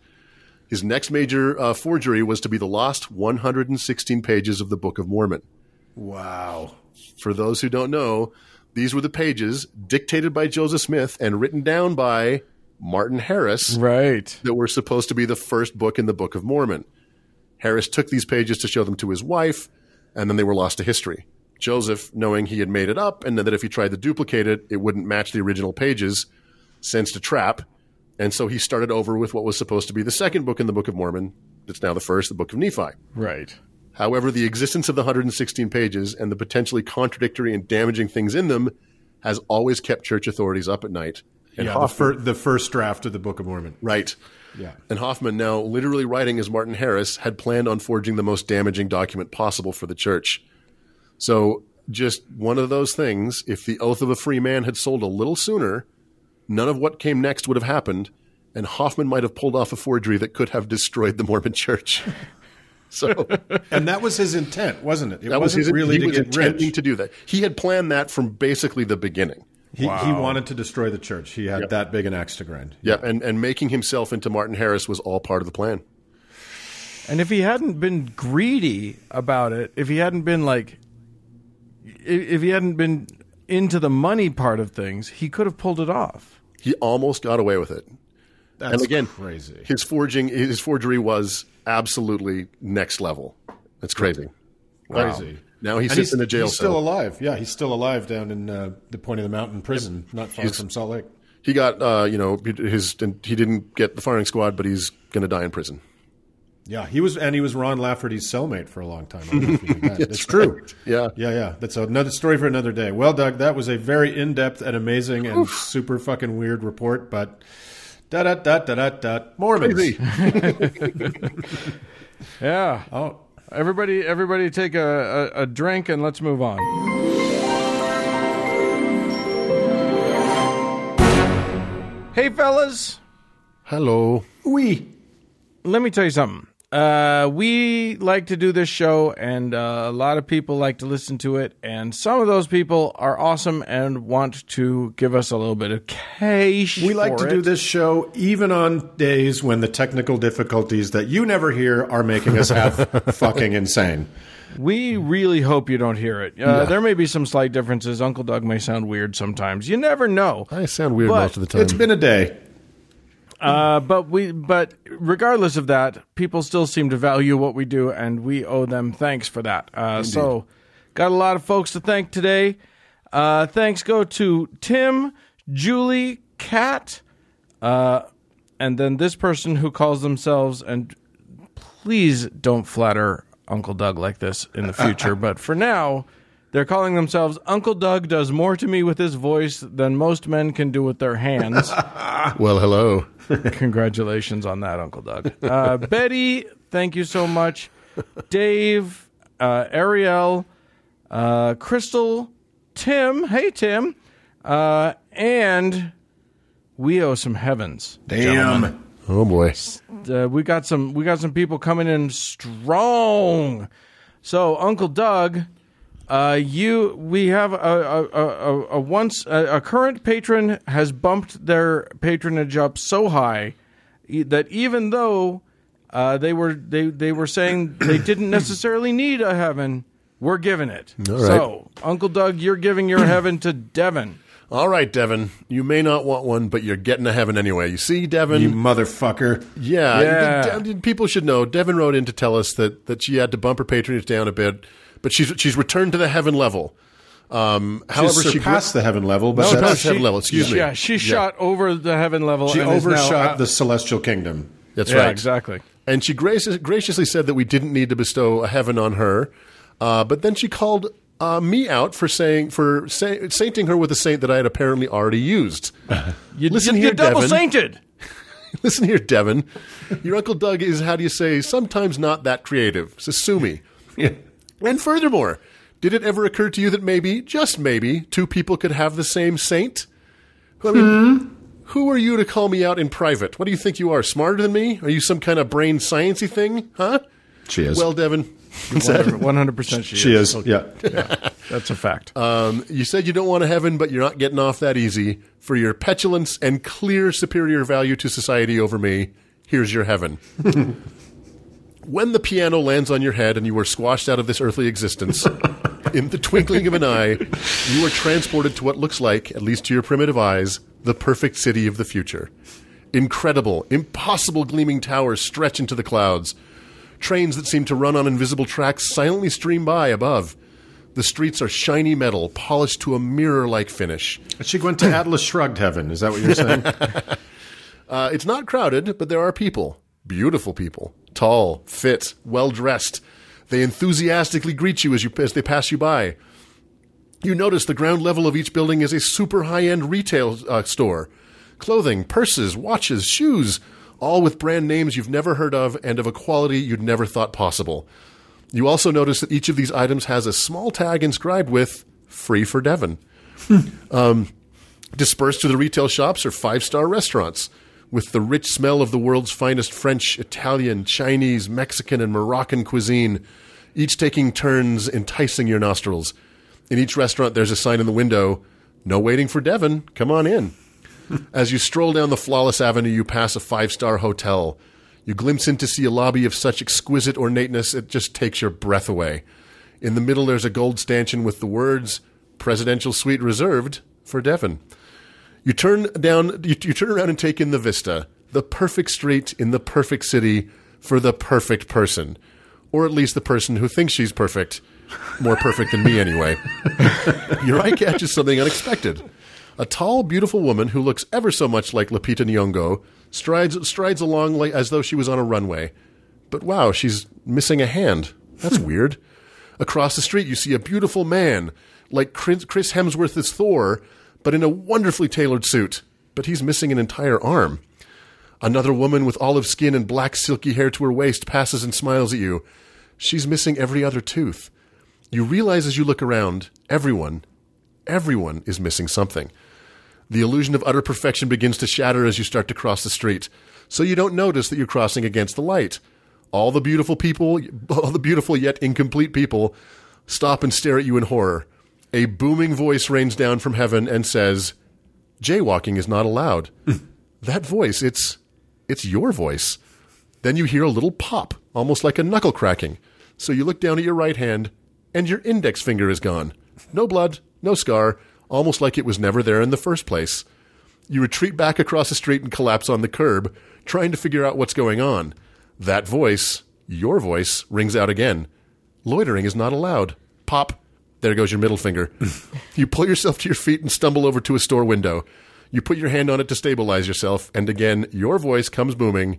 His next major uh, forgery was to be the lost 116 pages of the Book of Mormon. Wow. For those who don't know, these were the pages dictated by Joseph Smith and written down by Martin Harris right. that were supposed to be the first book in the Book of Mormon. Harris took these pages to show them to his wife, and then they were lost to history. Joseph, knowing he had made it up and that if he tried to duplicate it, it wouldn't match the original pages, sensed a trap, and so he started over with what was supposed to be the second book in the Book of Mormon. That's now the first, the Book of Nephi. Right. However, the existence of the 116 pages and the potentially contradictory and damaging things in them has always kept church authorities up at night. And yeah, the, fir- the first draft of the Book of Mormon. right. Yeah. And Hoffman, now literally writing as Martin Harris, had planned on forging the most damaging document possible for the church. So, just one of those things, if the Oath of a Free Man had sold a little sooner, none of what came next would have happened, and Hoffman might have pulled off a forgery that could have destroyed the Mormon church. <laughs> so, And that was his intent, wasn't it? It that was wasn't his, really he to was get intending rich. to do that. He had planned that from basically the beginning. He, he wanted to destroy the church. He had that big an axe to grind. Yeah, and, and making himself into Martin Harris was all part of the plan. And if he hadn't been greedy about it, if he hadn't been like, if he hadn't been into the money part of things, he could have pulled it off. He almost got away with it. That's and again, crazy. his forging, his forgery was absolutely next level. That's crazy. Crazy. Now he And sits he's, in a jail he's still cell. alive. Yeah, he's still alive down in uh, the Point of the Mountain prison, not far from Salt Lake. He got, uh, you know, his he didn't get the firing squad, but he's going to die in prison. Yeah, he was, and he was Ron Lafferty's cellmate for a long time. I don't know if you <laughs> that. That's true. Yeah. yeah, yeah. That's another story for another day. Well, Doug, that was a very in-depth and amazing and super fucking weird report. But da da da da da da Mormons. Crazy. <laughs> <laughs> Yeah. Oh, Everybody, everybody, take a, a, a drink and let's move on. Hey, fellas. Hello. we. let me tell you something. Uh, we like to do this show, and uh, a lot of people like to listen to it. And some of those people are awesome and want to give us a little bit of cash. We like to do this show even on days when the technical difficulties that you never hear are making us have <laughs> fucking insane. We really hope you don't hear it. Uh, There may be some slight differences. Uncle Doug may sound weird sometimes. You never know. I sound weird most of the time. It's been a day. Uh, but we, but regardless of that, people still seem to value what we do, and we owe them thanks for that. Uh, so, got a lot of folks to thank today. Uh, thanks go to Tim, Julie, Kat, uh, and then this person who calls themselves. And please don't flatter Uncle Doug like this in the future. <laughs> but for now, they're calling themselves Uncle Doug does more to me with his voice than most men can do with their hands. <laughs> well, hello. <laughs> Congratulations on that, Uncle Doug. Uh, Betty, thank you so much. Dave, uh, Ariel, uh, Crystal, Tim, hey Tim, uh, and we owe some heavens. Damn. Oh boy. Uh, we got some we got some people coming in strong. So Uncle Doug, uh, you we have a a, a, a, a once a, a current patron has bumped their patronage up so high e- that even though uh, they were they they were saying they <coughs> didn't necessarily need a heaven, we're giving it. All right. So Uncle Doug, you're giving your <coughs> heaven to Devin. All right, Devin. You may not want one, but you're getting to heaven anyway. You see, Devin? You motherfucker. yeah. Yeah. De- De- people should know. Devin wrote in to tell us that, that she had to bump her patronage down a bit, but she's she's returned to the heaven level. Um, however, She's she surpassed the heaven level, but No, surpassed heaven level. Excuse me. Yeah, she shot over the heaven level. she and is now overshot out- the celestial kingdom. That's yeah, right. exactly. And she gracious, graciously said that we didn't need to bestow a heaven on her. Uh, but then she called uh, me out for saying for say, sainting her with a saint that I had apparently already used. <laughs> You, Listen you, here, you're double Devin. sainted. <laughs> Listen here, Devin. Your uncle Doug is how do you say sometimes not that creative. So sue me. <laughs> And furthermore, did it ever occur to you that maybe, just maybe, two people could have the same saint? I mean, Who are you to call me out in private? What do you think you are? Smarter than me? Are you some kind of brain sciencey thing? Huh? She is. Well, Devin. One hundred percent. She, she is. is. Yeah. That's a fact. Um, you said you don't want a heaven, but you're not getting off that easy. For your petulance and clear superior value to society over me, here's your heaven. <laughs> when the piano lands on your head and you are squashed out of this earthly existence, <laughs> in the twinkling of an eye, you are transported to what looks like, at least to your primitive eyes, the perfect city of the future. Incredible, impossible gleaming towers stretch into the clouds. Trains that seem to run on invisible tracks silently stream by above. The streets are shiny metal, polished to a mirror like finish. She went to <clears throat> Atlas Shrugged heaven. Is that what you're saying? <laughs> Uh, it's not crowded, but there are people. Beautiful people. Tall, fit, well dressed. They enthusiastically greet you as, you as they pass you by. You notice the ground level of each building is a super high end retail uh, store. Clothing, purses, watches, shoes, all with brand names you've never heard of and of a quality you'd never thought possible. You also notice that each of these items has a small tag inscribed with free for Devon. <laughs> um, dispersed to the retail shops are five star restaurants with the rich smell of the world's finest French, Italian, Chinese, Mexican, and Moroccan cuisine, each taking turns enticing your nostrils. In each restaurant, there's a sign in the window No waiting for Devon, come on in. <laughs> As you stroll down the flawless avenue, you pass a five star hotel. You glimpse in to see a lobby of such exquisite ornateness it just takes your breath away. In the middle, there's a gold stanchion with the words Presidential Suite Reserved for Devon. You turn down, you, you turn around and take in the vista. the perfect street in the perfect city for the perfect person. Or at least the person who thinks she's perfect. More perfect than me, anyway. <laughs> Your eye catches something unexpected. A tall, beautiful woman who looks ever so much like Lupita Nyong'o strides strides along like, as though she was on a runway. But wow, she's missing a hand. That's <laughs> weird. Across the street, you see a beautiful man, like Chris Chris as Thor, but in a wonderfully tailored suit. But he's missing an entire arm. Another woman with olive skin and black silky hair to her waist passes and smiles at you. She's missing every other tooth. You realize as you look around, everyone, everyone is missing something. The illusion of utter perfection begins to shatter as you start to cross the street, so you don't notice that you're crossing against the light. All the beautiful people, <laughs> all the beautiful yet incomplete people, stop and stare at you in horror. A booming voice rains down from heaven and says, Jaywalking is not allowed. <laughs> that voice, it's it's your voice. Then you hear a little pop, almost like a knuckle cracking. So you look down at your right hand, and your index finger is gone. No blood, no scar, almost like it was never there in the first place. You retreat back across the street and collapse on the curb, trying to figure out what's going on. That voice, your voice, rings out again. Loitering is not allowed. Pop. There goes your middle finger. <laughs> you pull yourself to your feet and stumble over to a store window. You put your hand on it to stabilize yourself, and again, your voice comes booming.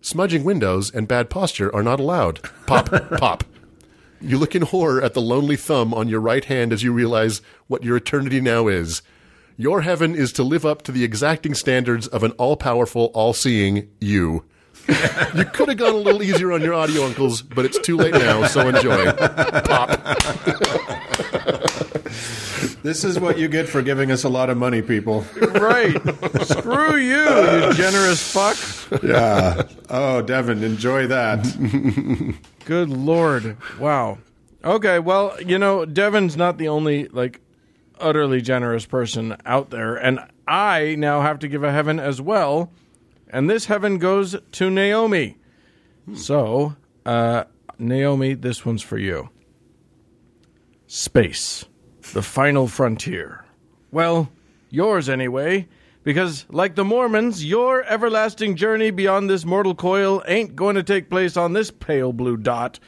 Smudging windows and bad posture are not allowed. Pop, <laughs> pop. You look in horror at the lonely thumb on your right hand as you realize what your eternity now is. Your heaven is to live up to the exacting standards of an all powerful, all seeing you. You could have gone a little easier on your audio uncles, but it's too late now, so enjoy. Pop. This is what you get for giving us a lot of money, people. Right. Screw you, you generous fuck. Yeah. Oh, Devin, enjoy that. Good lord. Wow. Okay, well, you know, Devin's not the only like utterly generous person out there, and I now have to give a heaven as well. And this heaven goes to Naomi. So, uh Naomi, this one's for you. Space. The final frontier. Well, yours anyway, because like the Mormons, your everlasting journey beyond this mortal coil ain't going to take place on this pale blue dot.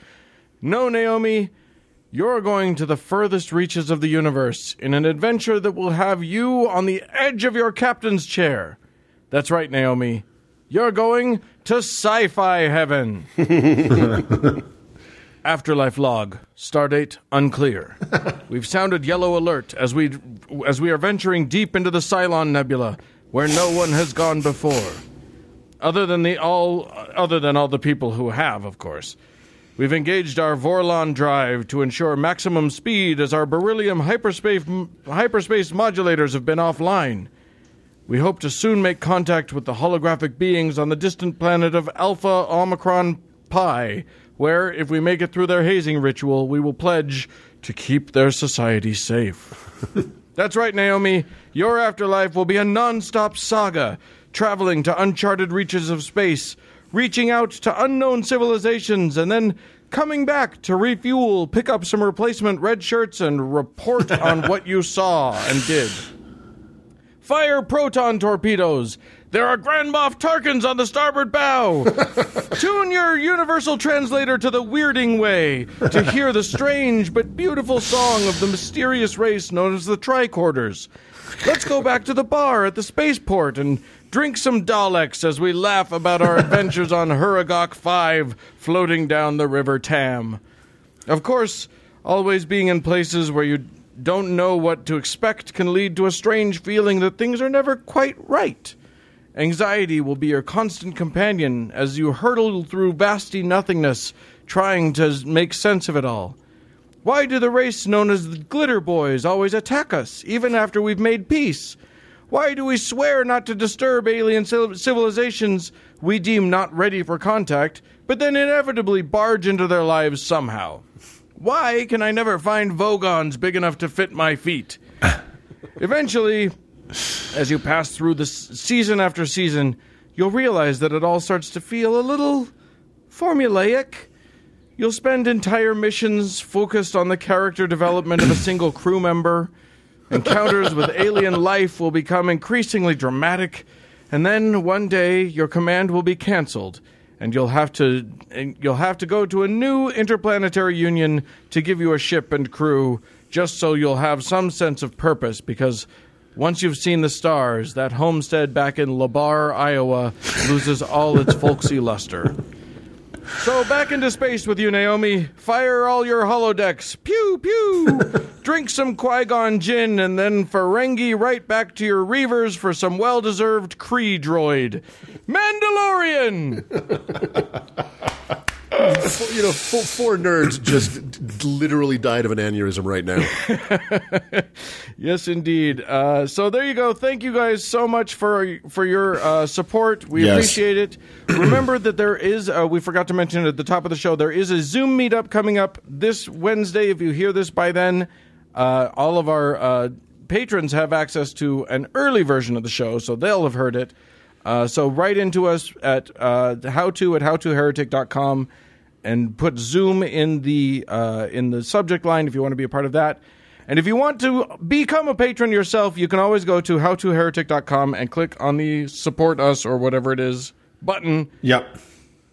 No, Naomi, you're going to the furthest reaches of the universe in an adventure that will have you on the edge of your captain's chair. That's right, Naomi. You're going to sci fi heaven. <laughs> Afterlife log. Stardate unclear. We've sounded yellow alert as we as we are venturing deep into the Cylon Nebula, where no one has gone before. Other than the all other than all the people who have, of course. We've engaged our Vorlon drive to ensure maximum speed as our beryllium hyperspace hyperspace modulators have been offline. We hope to soon make contact with the holographic beings on the distant planet of Alpha Omicron Pi, where, if we make it through their hazing ritual, we will pledge to keep their society safe. <laughs> That's right, Naomi. Your afterlife will be a non stop saga, traveling to uncharted reaches of space, reaching out to unknown civilizations, and then coming back to refuel, pick up some replacement red shirts, and report on <laughs> what you saw and did. Fire proton torpedoes! There are Grand Moff Tarkins on the starboard bow! <laughs> Tune your universal translator to the weirding way to hear the strange but beautiful song of the mysterious race known as the Tricorders. Let's go back to the bar at the spaceport and drink some Daleks as we laugh about our <laughs> adventures on Huragok 5 floating down the River Tam. Of course, always being in places where you don't know what to expect can lead to a strange feeling that things are never quite right. Anxiety will be your constant companion as you hurtle through vasty nothingness, trying to make sense of it all. Why do the race known as the Glitter Boys always attack us, even after we've made peace? Why do we swear not to disturb alien civilizations we deem not ready for contact, but then inevitably barge into their lives somehow? Why can I never find Vogons big enough to fit my feet? <laughs> Eventually, as you pass through the season after season, you'll realize that it all starts to feel a little formulaic. You'll spend entire missions focused on the character development of a single crew member. Encounters with alien life will become increasingly dramatic, and then one day your command will be canceled, and you'll have to you'll have to go to a new interplanetary union to give you a ship and crew, just so you'll have some sense of purpose. Because once you've seen the stars, that homestead back in Labar, Iowa, loses all its folksy luster. <laughs> So back into space with you, Naomi. Fire all your holodecks. Pew pew. <laughs> Drink some Qui Gon gin, and then Ferengi right back to your reavers for some well-deserved Kree droid. <laughs> Mandalorian. <laughs> Four- you know, four, four nerds just literally died of an aneurysm right now. <laughs> yes, indeed. Uh, so there you go. Thank you guys so much for for your uh, support. We Yes. appreciate it. <clears throat> Remember that there is. Uh, we forgot to mention at the top of the show. There is a Zoom meetup coming up this Wednesday. If you hear this by then, uh, all of our uh, patrons have access to an early version of the show, so they'll have heard it. Uh, so write into us at uh, howto at howtoheretic.com and put Zoom in the uh, in the subject line if you want to be a part of that. And if you want to become a patron yourself, you can always go to howtoheretic.com and click on the support us or whatever it is button, Yep.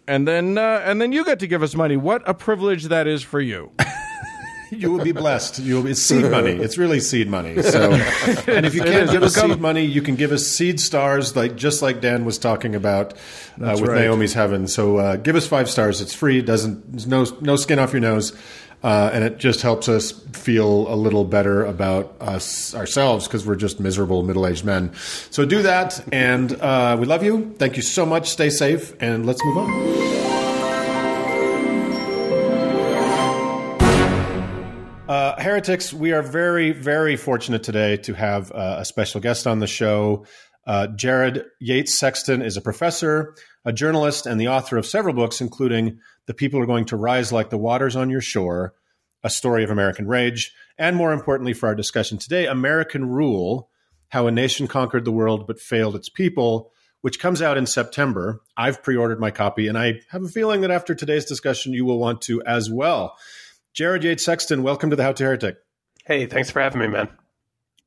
and then uh, and then you get to give us money. What a privilege that is for you. <laughs> <laughs> You will be blessed. You will be it's seed money. It's really seed money. So, <laughs> and if you can't give us seed money, you can give us seed stars, like just like Dan was talking about uh, with right. Naomi's Heaven. So, uh, give us five stars. It's free. It doesn't there's no no skin off your nose, uh, and it just helps us feel a little better about us ourselves because we're just miserable middle aged men. So, do that, and uh, we love you. Thank you so much. Stay safe, and let's move on. Heretics, we are very, very fortunate today to have uh, a special guest on the show. Uh, Jared Yates Sexton is a professor, a journalist, and the author of several books, including The People Are Going to Rise Like the Waters on Your Shore, A Story of American Rage, and more importantly for our discussion today, American Rule How a Nation Conquered the World but Failed Its People, which comes out in September. I've pre ordered my copy, and I have a feeling that after today's discussion, you will want to as well. Jared Yates Sexton, welcome to the How to Heretic. Hey, thanks for having me, man.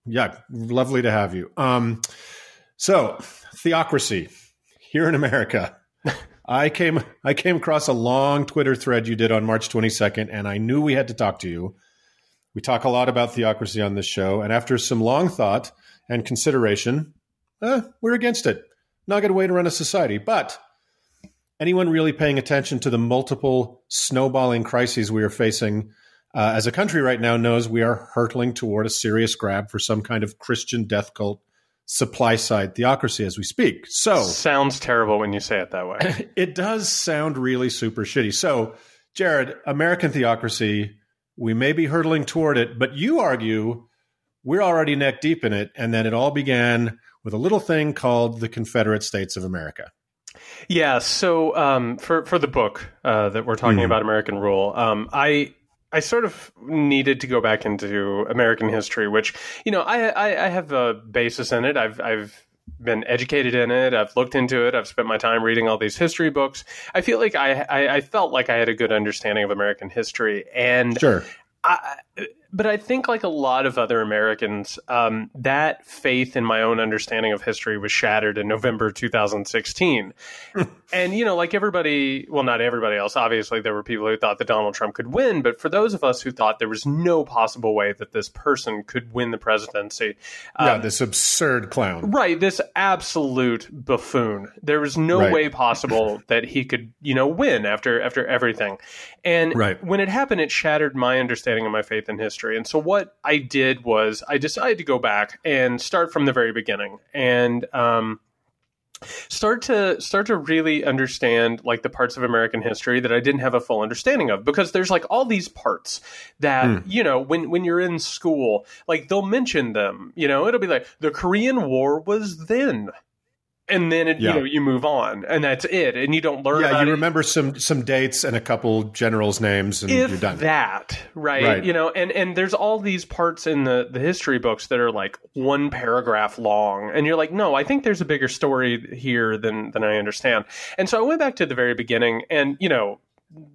Yeah, lovely to have you. Um, so, theocracy here in America. <laughs> I came I came across a long Twitter thread you did on March 22nd, and I knew we had to talk to you. We talk a lot about theocracy on this show, and after some long thought and consideration, eh, we're against it. Not a good way to run a society, but anyone really paying attention to the multiple snowballing crises we are facing uh, as a country right now knows we are hurtling toward a serious grab for some kind of Christian death cult supply side theocracy as we speak. So Sounds terrible when you say it that way. <laughs> it does sound really super shitty. So, Jared, American theocracy, we may be hurtling toward it, but you argue we're already neck deep in it, and that it all began with a little thing called the Confederate States of America. Yeah. So um, for for the book uh, that we're talking about, American Rule, um, I. I sort of needed to go back into American history, which you know I, I, I have a basis in it. I've I've been educated in it. I've looked into it. I've spent my time reading all these history books. I feel like I I, I felt like I had a good understanding of American history, and Sure. I, but I think, like a lot of other Americans, um, that faith in my own understanding of history was shattered in November 2016. <laughs> and, you know, like everybody, well, not everybody else, obviously, there were people who thought that Donald Trump could win. But for those of us who thought there was no possible way that this person could win the presidency, yeah, um, this absurd clown. Right, this absolute buffoon. There was no Right. way possible <laughs> that he could, you know, win after after everything. And Right. when it happened, it shattered my understanding of my faith in history. And so what I did was I decided to go back and start from the very beginning and um, start to start to really understand like the parts of American history that I didn't have a full understanding of because there's like all these parts that you know when when you're in school like they'll mention them you know? It'll be like the Korean War was then and then it, Yeah. you know you move on and that's it and you don't learn Yeah, you it remember some some dates and a couple generals' names, and if you're done. that right? Right. you know and and there's all these parts in the the history books that are like one paragraph long and you're like no i think there's a bigger story here than than i understand and so i went back to the very beginning and you know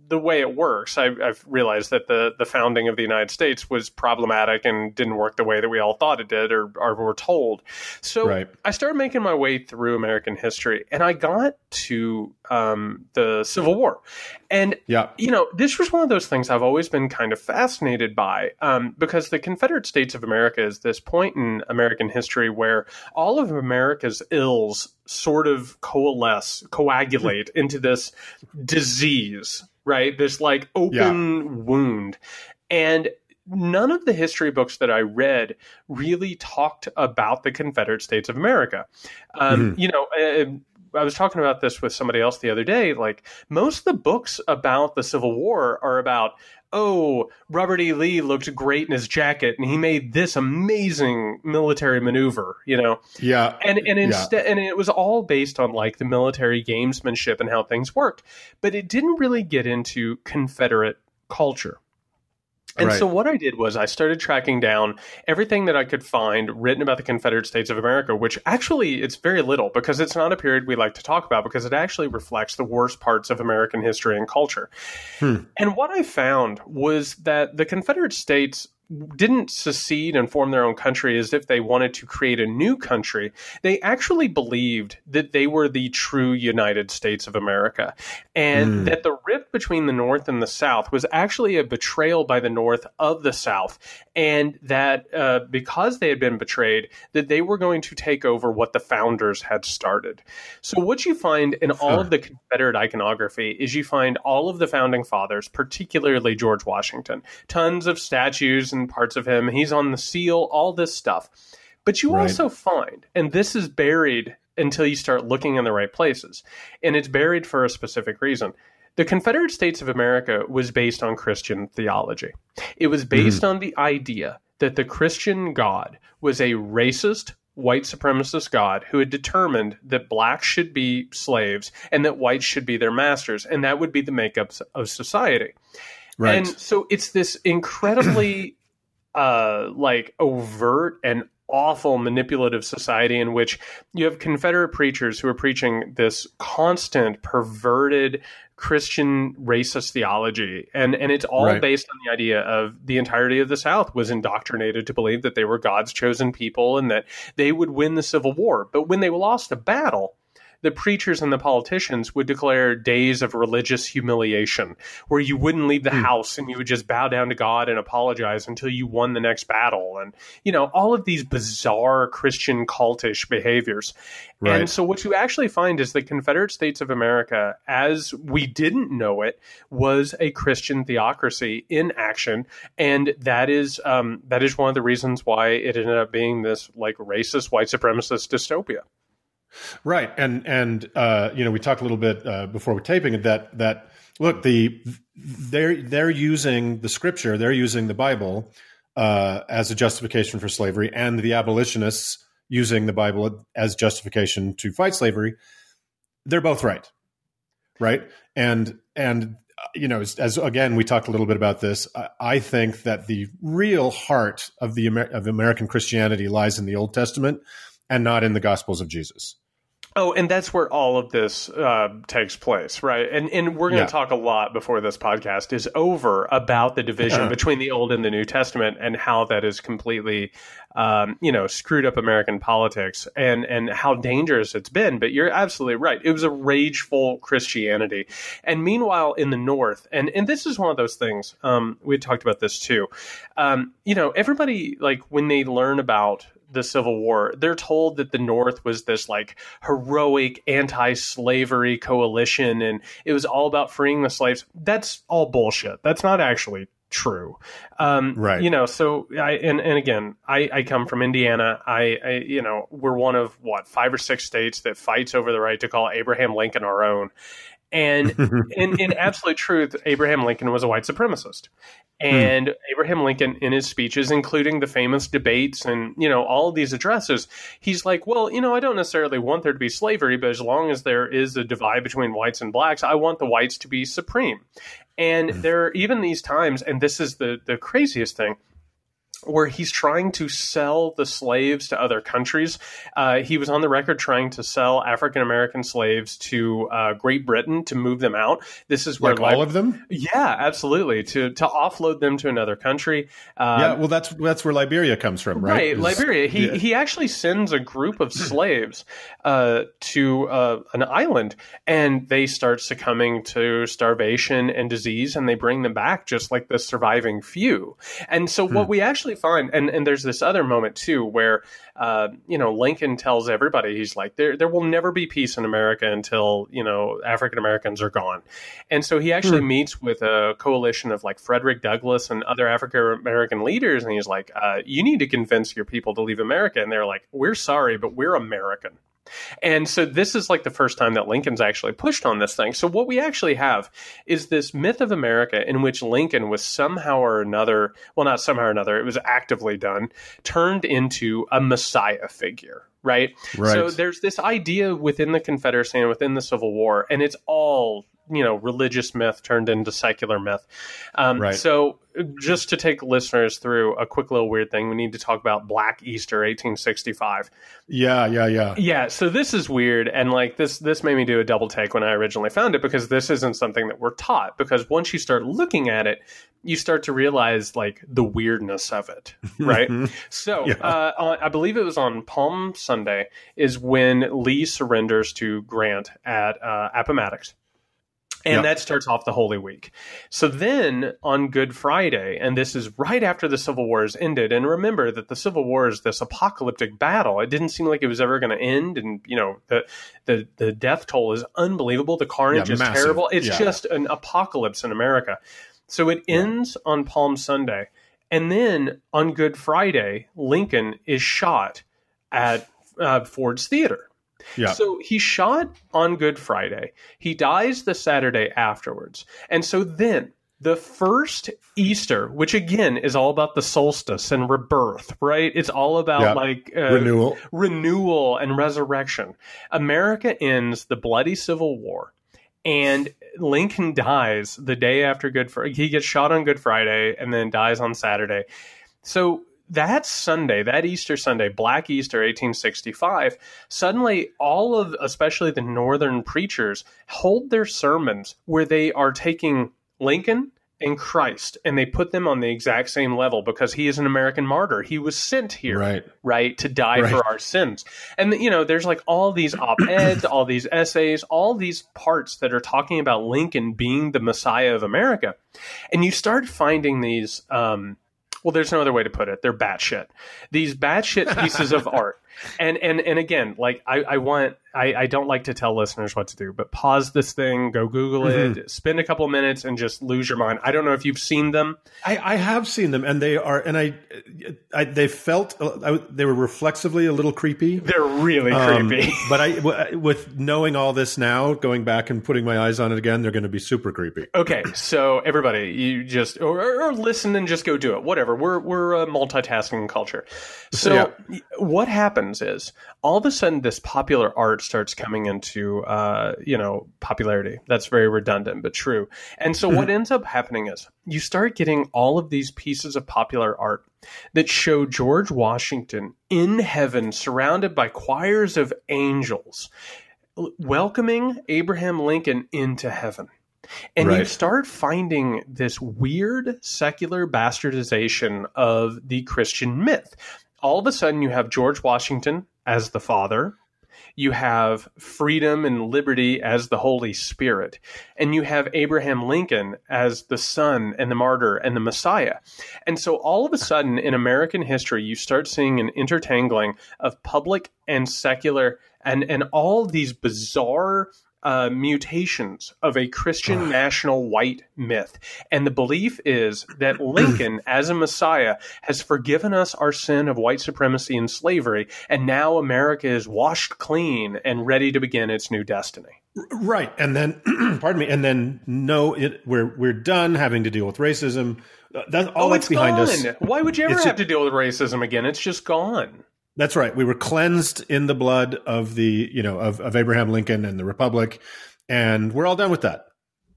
the way it works, I, I've realized that the the founding of the United States was problematic and didn't work the way that we all thought it did or, or were told. So Right. I started making my way through American history, and I got to um, the Civil War, and Yeah. you know, this was one of those things I've always been kind of fascinated by um, because the Confederate States of America is this point in American history where all of America's ills sort of coalesce, coagulate <laughs> into this disease, right? This like open wound. And none of the history books that I read really talked about the Confederate States of America. Um, You know, uh, I was talking about this with somebody else the other day. Like most of the books about the Civil War are about, oh, Robert E. Lee looked great in his jacket and he made this amazing military maneuver. You know, Yeah. and and instead and it was all based on like the military gamesmanship and how things worked but it didn't really get into confederate culture and Right. so what I did was I started tracking down everything that I could find written about the Confederate States of America, which actually it's very little because it's not a period we like to talk about because it actually reflects the worst parts of American history and culture. Hmm. And what I found was that the Confederate States didn't secede and form their own country as if they wanted to create a new country. They actually believed that they were the true United States of America and that the rift between the North and the South was actually a betrayal by the North of the South and that uh, because they had been betrayed, that they were going to take over what the founders had started. So what you find in all of the Confederate iconography is you find all of the founding fathers, particularly George Washington, tons of statues and parts of him. He's on the seal, all this stuff. But you Right. also find, and this is buried until you start looking in the right places, and it's buried for a specific reason. The Confederate States of America was based on Christian theology. It was mm-hmm. based on the idea that the Christian God was a racist, white supremacist God who had determined that blacks should be slaves and that whites should be their masters, and that would be the makeup of society. Right. And so it's this incredibly <clears throat> uh, like overt and awful manipulative society in which you have Confederate preachers who are preaching this constant perverted Christian racist theology. And and it's all Right. based on the idea of the entirety of the South was indoctrinated to believe that they were God's chosen people and that they would win the Civil War. But when they lost a battle, the preachers and the politicians would declare days of religious humiliation where you wouldn't leave the house and you would just bow down to God and apologize until you won the next battle. And, you know, all of these bizarre Christian cultish behaviors. Right. And so what you actually find is the Confederate States of America, as we didn't know it, was a Christian theocracy in action. And that is um, that is one of the reasons why it ended up being this like racist white supremacist dystopia. Right, and and uh, you know we talked a little bit uh, before we're taping that that look the they're they're using the scripture, they're using the Bible uh, as a justification for slavery, and the abolitionists using the Bible as justification to fight slavery. They're both right, right, and and you know as, as again we talked a little bit about this. I, I think that the real heart of the Amer- of American Christianity lies in the Old Testament and not in the Gospels of Jesus. Oh, and that's where all of this uh, takes place, right? And and we're going to Yeah. talk a lot before this podcast is over about the division Yeah. between the Old and the New Testament and how that is completely, um, you know, screwed up American politics and and how dangerous it's been. But you're absolutely right; it was a rageful Christianity. And meanwhile, in the North, and and this is one of those things um, we talked about this too. Um, you know, everybody like when they learn about the Civil War, they're told that the North was this like heroic anti-slavery coalition and it was all about freeing the slaves. That's all bullshit. That's not actually true. Um, Right. You know, so I, and, and again, I, I come from Indiana. I, I, you know, we're one of what, five or six states that fights over the right to call Abraham Lincoln our own. And <laughs> in, in absolute truth, Abraham Lincoln was a white supremacist. Hmm. And Abraham Lincoln, in his speeches, including the famous debates and you know all of these addresses, he's like, "Well, you know, I don't necessarily want there to be slavery, but as long as there is a divide between whites and blacks, I want the whites to be supreme." And hmm. there are even these times, and this is the the craziest thing where he's trying to sell the slaves to other countries. Uh, he was on the record trying to sell African American slaves to uh, Great Britain to move them out. This is where like all of them. Yeah, absolutely. To to offload them to another country. Um, yeah, well, that's that's where Liberia comes from, right? Right, Liberia. He yeah. he actually sends a group of slaves uh, to uh, an island, and they start succumbing to starvation and disease, and they bring them back just like the surviving few. And so, hmm. what we actually find, and, and there's this other moment too, where uh, you know Lincoln tells everybody he's like, there there will never be peace in America until you know African Americans are gone, and so he actually hmm. meets with a coalition of like Frederick Douglass and other African American leaders, and he's like, uh, you need to convince your people to leave America, and they're like, we're sorry, but we're American. And so this is like the first time that Lincoln's actually pushed on this thing. So what we actually have is this myth of America in which Lincoln was somehow or another, well, not somehow or another, it was actively done, turned into a messiah figure. Right? right. So there's this idea within the Confederacy and within the Civil War, and it's all you know religious myth turned into secular myth. Um, right. So just to take listeners through a quick little weird thing, we need to talk about Black Easter, 1865. Yeah, yeah, yeah, yeah. So this is weird, and like this, this made me do a double take when I originally found it because this isn't something that we're taught. Because once you start looking at it, you start to realize like the weirdness of it, <laughs> right? so yeah. uh, I believe it was on Palm Sunday is when Lee surrenders to Grant at uh, Appomattox and yep. that starts off the Holy Week. So then on Good Friday, and this is right after the Civil War is ended, and remember that the Civil War is this apocalyptic battle. It didn't seem like it was ever going to end, and you know the the the death toll is unbelievable. The carnage yeah, is massive. terrible. It's yeah. just an apocalypse in America. So it ends on Palm Sunday, and then on Good Friday, Lincoln is shot at uh, Ford's Theater. Yeah. So he shot on Good Friday. He dies the Saturday afterwards. And so then the first Easter, which again is all about the solstice and rebirth, right? It's all about like uh, renewal, renewal and resurrection. America ends the bloody Civil War, and Lincoln dies the day after Good Friday. He gets shot on Good Friday and then dies on Saturday. So that Sunday, that Easter Sunday, Black Easter 1865, suddenly all of, especially the northern preachers, hold their sermons where they are taking Lincoln and Christ and they put them on the exact same level because he is an American martyr. He was sent here, right, right to die right. for our sins. And, you know, there's like all these op eds, all these essays, all these parts that are talking about Lincoln being the Messiah of America. And you start finding these, um, well, there's no other way to put it. They're batshit. These batshit pieces of <laughs> art. And and and again, like I, I want I, I don't like to tell listeners what to do, but pause this thing, go Google mm-hmm. it, spend a couple minutes, and just lose your mind. I don't know if you've seen them. I, I have seen them, and they are, and I, I they felt I, they were reflexively a little creepy. They're really um, creepy. <laughs> but I, with knowing all this now, going back and putting my eyes on it again, they're going to be super creepy. Okay, so everybody, you just or, or listen and just go do it. Whatever. We're we're a multitasking culture. So yeah. what happens is all of a sudden this popular art starts coming into uh, you know popularity. That's very redundant, but true. And so what <laughs> ends up happening is you start getting all of these pieces of popular art that show George Washington in heaven, surrounded by choirs of angels, welcoming Abraham Lincoln into heaven. And right. you start finding this weird secular bastardization of the Christian myth. All of a sudden, you have George Washington as the father, you have freedom and liberty as the Holy Spirit, and you have Abraham Lincoln as the son and the martyr and the Messiah. And so all of a sudden in American history, you start seeing an intertangling of public and secular and, and all these bizarre uh, mutations of a Christian national white myth. And the belief is that <clears throat> Lincoln, as a Messiah, has forgiven us our sin of white supremacy and slavery, and now America is washed clean and ready to begin its new destiny. Right, and then, <clears throat> pardon me, and then no, it, we're we're done having to deal with racism. That's all oh, that's behind gone. us. Why would you ever it's have a, to deal with racism again? It's just gone. That's right. We were cleansed in the blood of the, you know, of, of Abraham Lincoln and the Republic, and we're all done with that.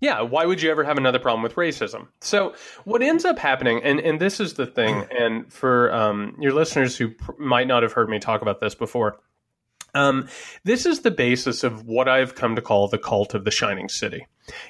Yeah, why would you ever have another problem with racism? So, what ends up happening, and, and this is the thing, <clears throat> and for um, your listeners who pr- might not have heard me talk about this before, um, this is the basis of what I've come to call the cult of the Shining City.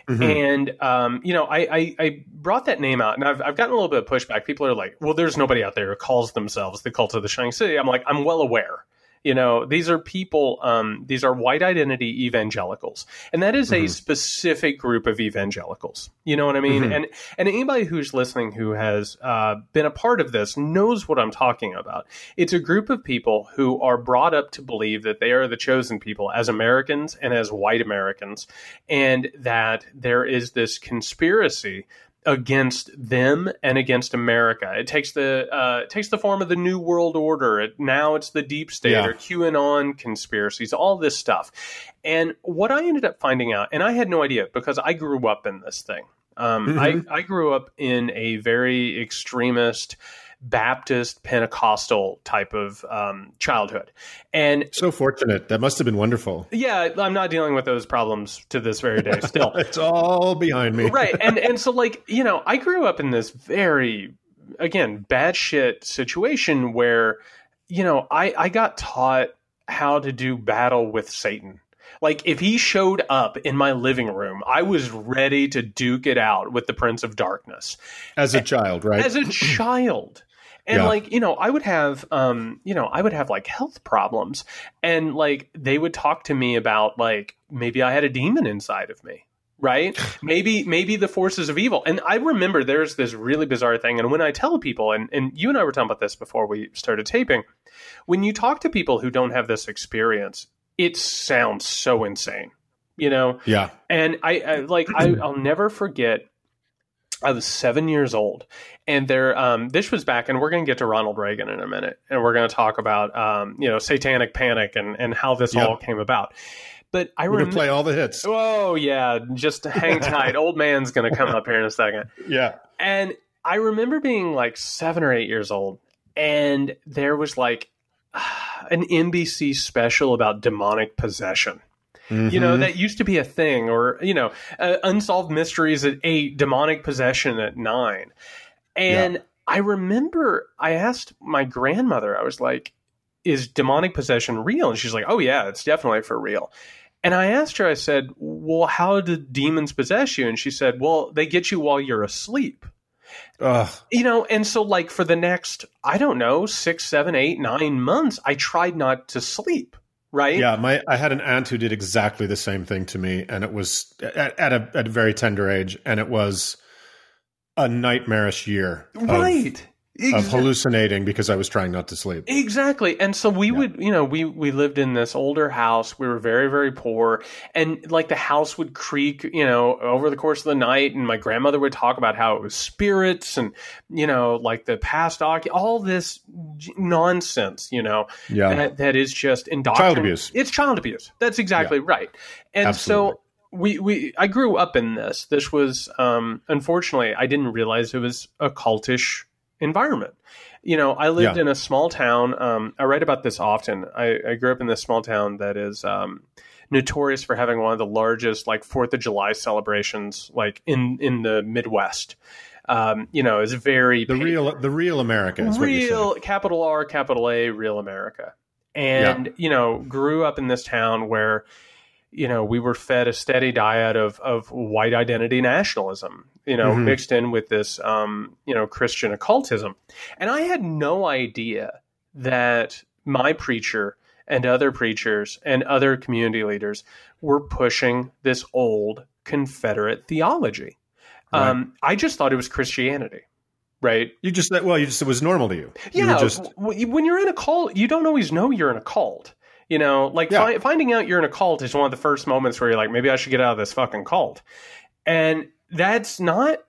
Mm-hmm. And, um, you know, I, I, I, brought that name out and I've, I've gotten a little bit of pushback. People are like, well, there's nobody out there who calls themselves the cult of the Shining City. I'm like, I'm well aware. You know, these are people, um, these are white identity evangelicals. And that is Mm-hmm. a specific group of evangelicals. You know what I mean? Mm-hmm. And and anybody who's listening who has uh, been a part of this knows what I'm talking about. It's a group of people who are brought up to believe that they are the chosen people as Americans and as white Americans, and that there is this conspiracy against them and against America. It takes the uh, it takes the form of the New World Order. It, now it's the deep state Yeah. or QAnon conspiracies, all this stuff. And what I ended up finding out, and I had no idea because I grew up in this thing. Um, I, I grew up in a very extremist Baptist Pentecostal type of um, childhood, and So fortunate. That must have been wonderful. yeah, I'm not dealing with those problems to this very day. Still, <laughs> It's all behind me. right and and so like you know i grew up in this very again bad shit situation where you know i i got taught how to do battle with satan like if he showed up in my living room i was ready to duke it out with the prince of darkness As a child, right? as a <clears throat> child and Yeah. like you know i would have um you know i would have like health problems and like they would talk to me about like maybe i had a demon inside of me right <laughs> maybe maybe the forces of evil and i remember there's this really bizarre thing and when i tell people and and you and i were talking about this before we started taping when you talk to people who don't have this experience it sounds so insane you know yeah. and I, I like I, <clears throat> I'll never forget. I was seven years old, and there. Um, this was back, and we're going to get to Ronald Reagan in a minute, and we're going to talk about um, you know satanic panic and and how this Yep. all came about. But I remember. to play all the hits. Oh yeah, just hang <laughs> tight. Old man's going to come up here in a second. Yeah. And I remember being like seven or eight years old, and there was like <sighs> an NBC special about demonic possession. You know, Mhm. that used to be a thing, or, you know, uh, unsolved mysteries at eight, demonic possession at nine. And I remember I asked my grandmother, I was like, is demonic possession real? And she's like, oh, yeah, it's definitely for real. And I asked her, I said, well, how do demons possess you? And she said, well, they get you while you're asleep. Ugh. You know, and so like for the next, I don't know, six, seven, eight, nine months, I tried not to sleep. Right. Yeah, my I had an aunt who did exactly the same thing to me, and it was at, at a at a very tender age, and it was a nightmarish year of, Right. of hallucinating because I was trying not to sleep. Exactly. And so we would, you know, we we lived in this older house. We were very very poor and like the house would creak, you know, over the course of the night and my grandmother would talk about how it was spirits and you know, like the past all this nonsense, you know, Yeah, that, that is just indoctrination. Child abuse. It's child abuse. That's exactly right. And Absolutely. so we, we I grew up in this. This was um, unfortunately I didn't realize it was a cultish environment. You know, I lived Yeah. in a small town. Um, I write about this often. I, I grew up in this small town that is um, notorious for having one of the largest like Fourth of July celebrations, like in in the Midwest. Um, you know, is very the real the real America is real capital R, capital A, real America. And you know, grew up in this town where you know we were fed a steady diet of of white identity nationalism, you know, Mhm. mixed in with this um, you know Christian occultism, and I had no idea that my preacher and other preachers and other community leaders were pushing this old Confederate theology. Right. Um, I just thought it was Christianity, right? You just well, you just it was normal to you. You Yeah, were just when you're in a cult, you don't always know you're in a cult. You know, like Yeah. fi- finding out you're in a cult is one of the first moments where you're like, maybe I should get out of this fucking cult. And that's not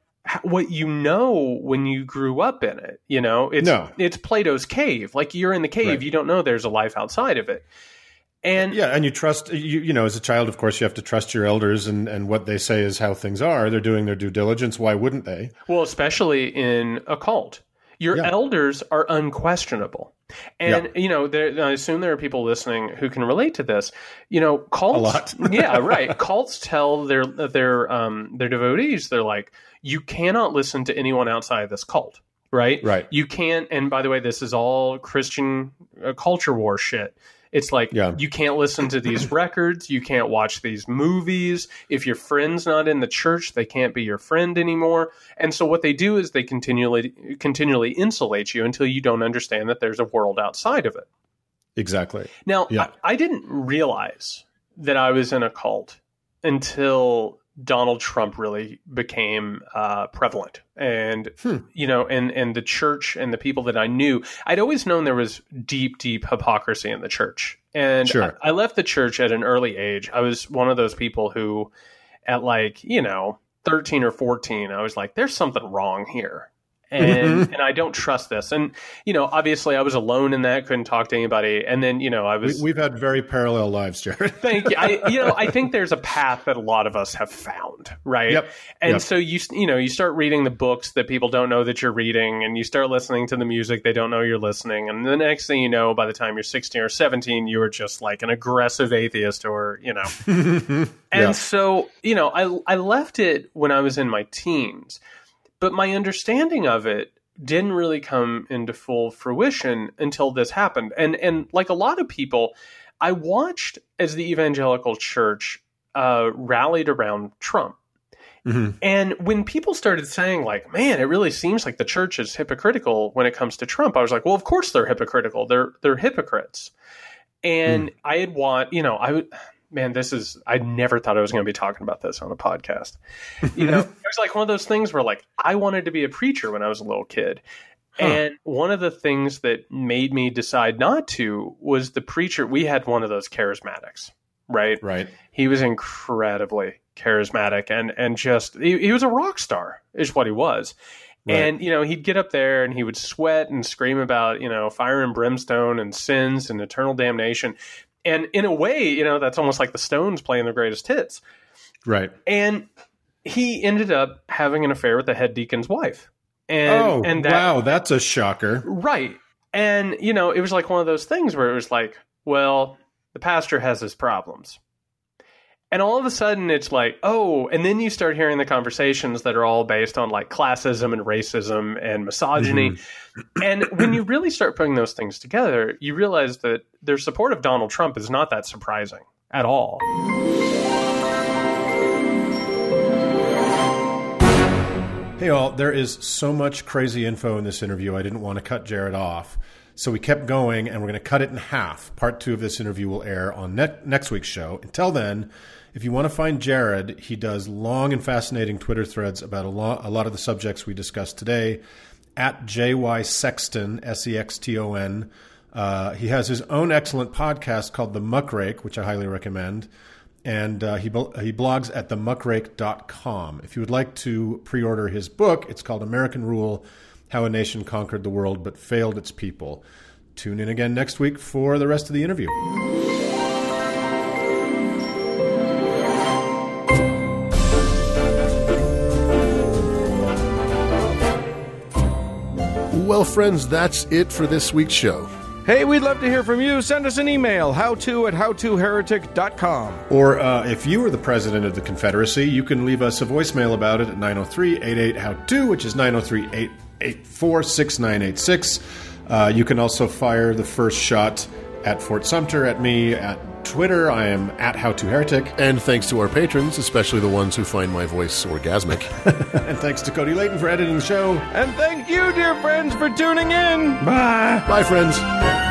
what you know when you grew up in it. You know, it's No. it's Plato's cave. Like you're in the cave, Right. you don't know there's a life outside of it. And yeah, and you trust you you know as a child, of course, you have to trust your elders and and what they say is how things are. They're doing their due diligence. Why wouldn't they? Well, especially in a cult. Your Yeah. elders are unquestionable. And you know, there, I assume there are people listening who can relate to this. You know, cults. lot. <laughs> yeah, right. Cults tell their their um, their devotees they're like, you cannot listen to anyone outside of this cult. Right. Right. You can't. And by the way, this is all Christian uh, culture war shit. It's like Yeah. you can't listen to these <laughs> records, you can't watch these movies. If your friend's not in the church, they can't be your friend anymore. And so what they do is they continually continually insulate you until you don't understand that there's a world outside of it. Exactly. Now, Yeah. I, I didn't realize that I was in a cult until Donald Trump really became uh, prevalent, and Hmm. you know, and and the church and the people that I knew, I'd always known there was deep, deep hypocrisy in the church, and Sure. I, I left the church at an early age. I was one of those people who, at like you know, thirteen or fourteen, I was like, "There's something wrong here." Mm-hmm. And and I don't trust this. And you know, obviously, I was alone in that, couldn't talk to anybody. And then you know, I was we've had very parallel lives, Jared. <laughs> Thank you. I, you know, I think <laughs> there's a path that a lot of us have found, right? Yep. And Yep. so you, you know, you start reading the books that people don't know that you're reading, and you start listening to the music they don't know you're listening, and the next thing you know, by the time you're 16 or 17, you are just like an aggressive atheist, or you know. <laughs> and Yeah. so, you know, I I left it when I was in my teens, but my understanding of it didn't really come into full fruition until this happened. And and like a lot of people, I watched as the evangelical church uh, rallied around Trump. Mhm. And when people started saying, like, man, it really seems like the church is hypocritical when it comes to Trump, I was like, well, of course they're hypocritical. They're they're hypocrites. And I had want, you know, I would man, this is I never thought I was going to be talking about this on a podcast. <laughs> You know, it was like one of those things where like I wanted to be a preacher when I was a little kid. And one of the things that made me decide not to was the preacher. We had one of those charismatics, right? Right. He was incredibly charismatic and and just he, he was a rock star, is what he was. Right. And you know he'd get up there and he would sweat and scream about you know fire and brimstone and sins and eternal damnation, and in a way you know that's almost like the Stones playing their greatest hits. Right. And he ended up having an affair with the head deacon's wife. And oh, and that, wow, that's a shocker. Right. And, you know, it was like one of those things where it was like, well, the pastor has his problems. And all of a sudden it's like, oh, and then you start hearing the conversations that are all based on like classism and racism and misogyny. Mm-hmm. And when you really start putting those things together, you realize that their support of Donald Trump is not that surprising at all. Hey, all, there is so much crazy info in this interview. I didn't want to cut Jared off. So we kept going, and we're going to cut it in half. Part two of this interview will air on ne- next week's show. Until then, if you want to find Jared, he does long and fascinating Twitter threads about a, a lot of the subjects we discussed today at JY Sexton, S E X T O N. Uh, he has his own excellent podcast called The Muckrake, which I highly recommend and uh, he, he blogs at themuckrake.com. If you would like to pre order his book, it's called American Rule How a Nation Conquered the World but Failed Its People. Tune in again next week for the rest of the interview. Well, friends, that's it for this week's show. Hey, we'd love to hear from you. Send us an email, howto at howtoheretic.com. Or uh, if you were the president of the Confederacy, you can leave us a voicemail about it at 903 88 How To, which is 903 884 6986. Uh, You can also fire the first shot at Fort Sumter at me at Twitter. I am at How To Heretic. And thanks to our patrons, especially the ones who find my voice orgasmic. <laughs> And thanks to Cody Layton for editing the show. And thank you, dear friends, for tuning in. Bye. Bye, friends.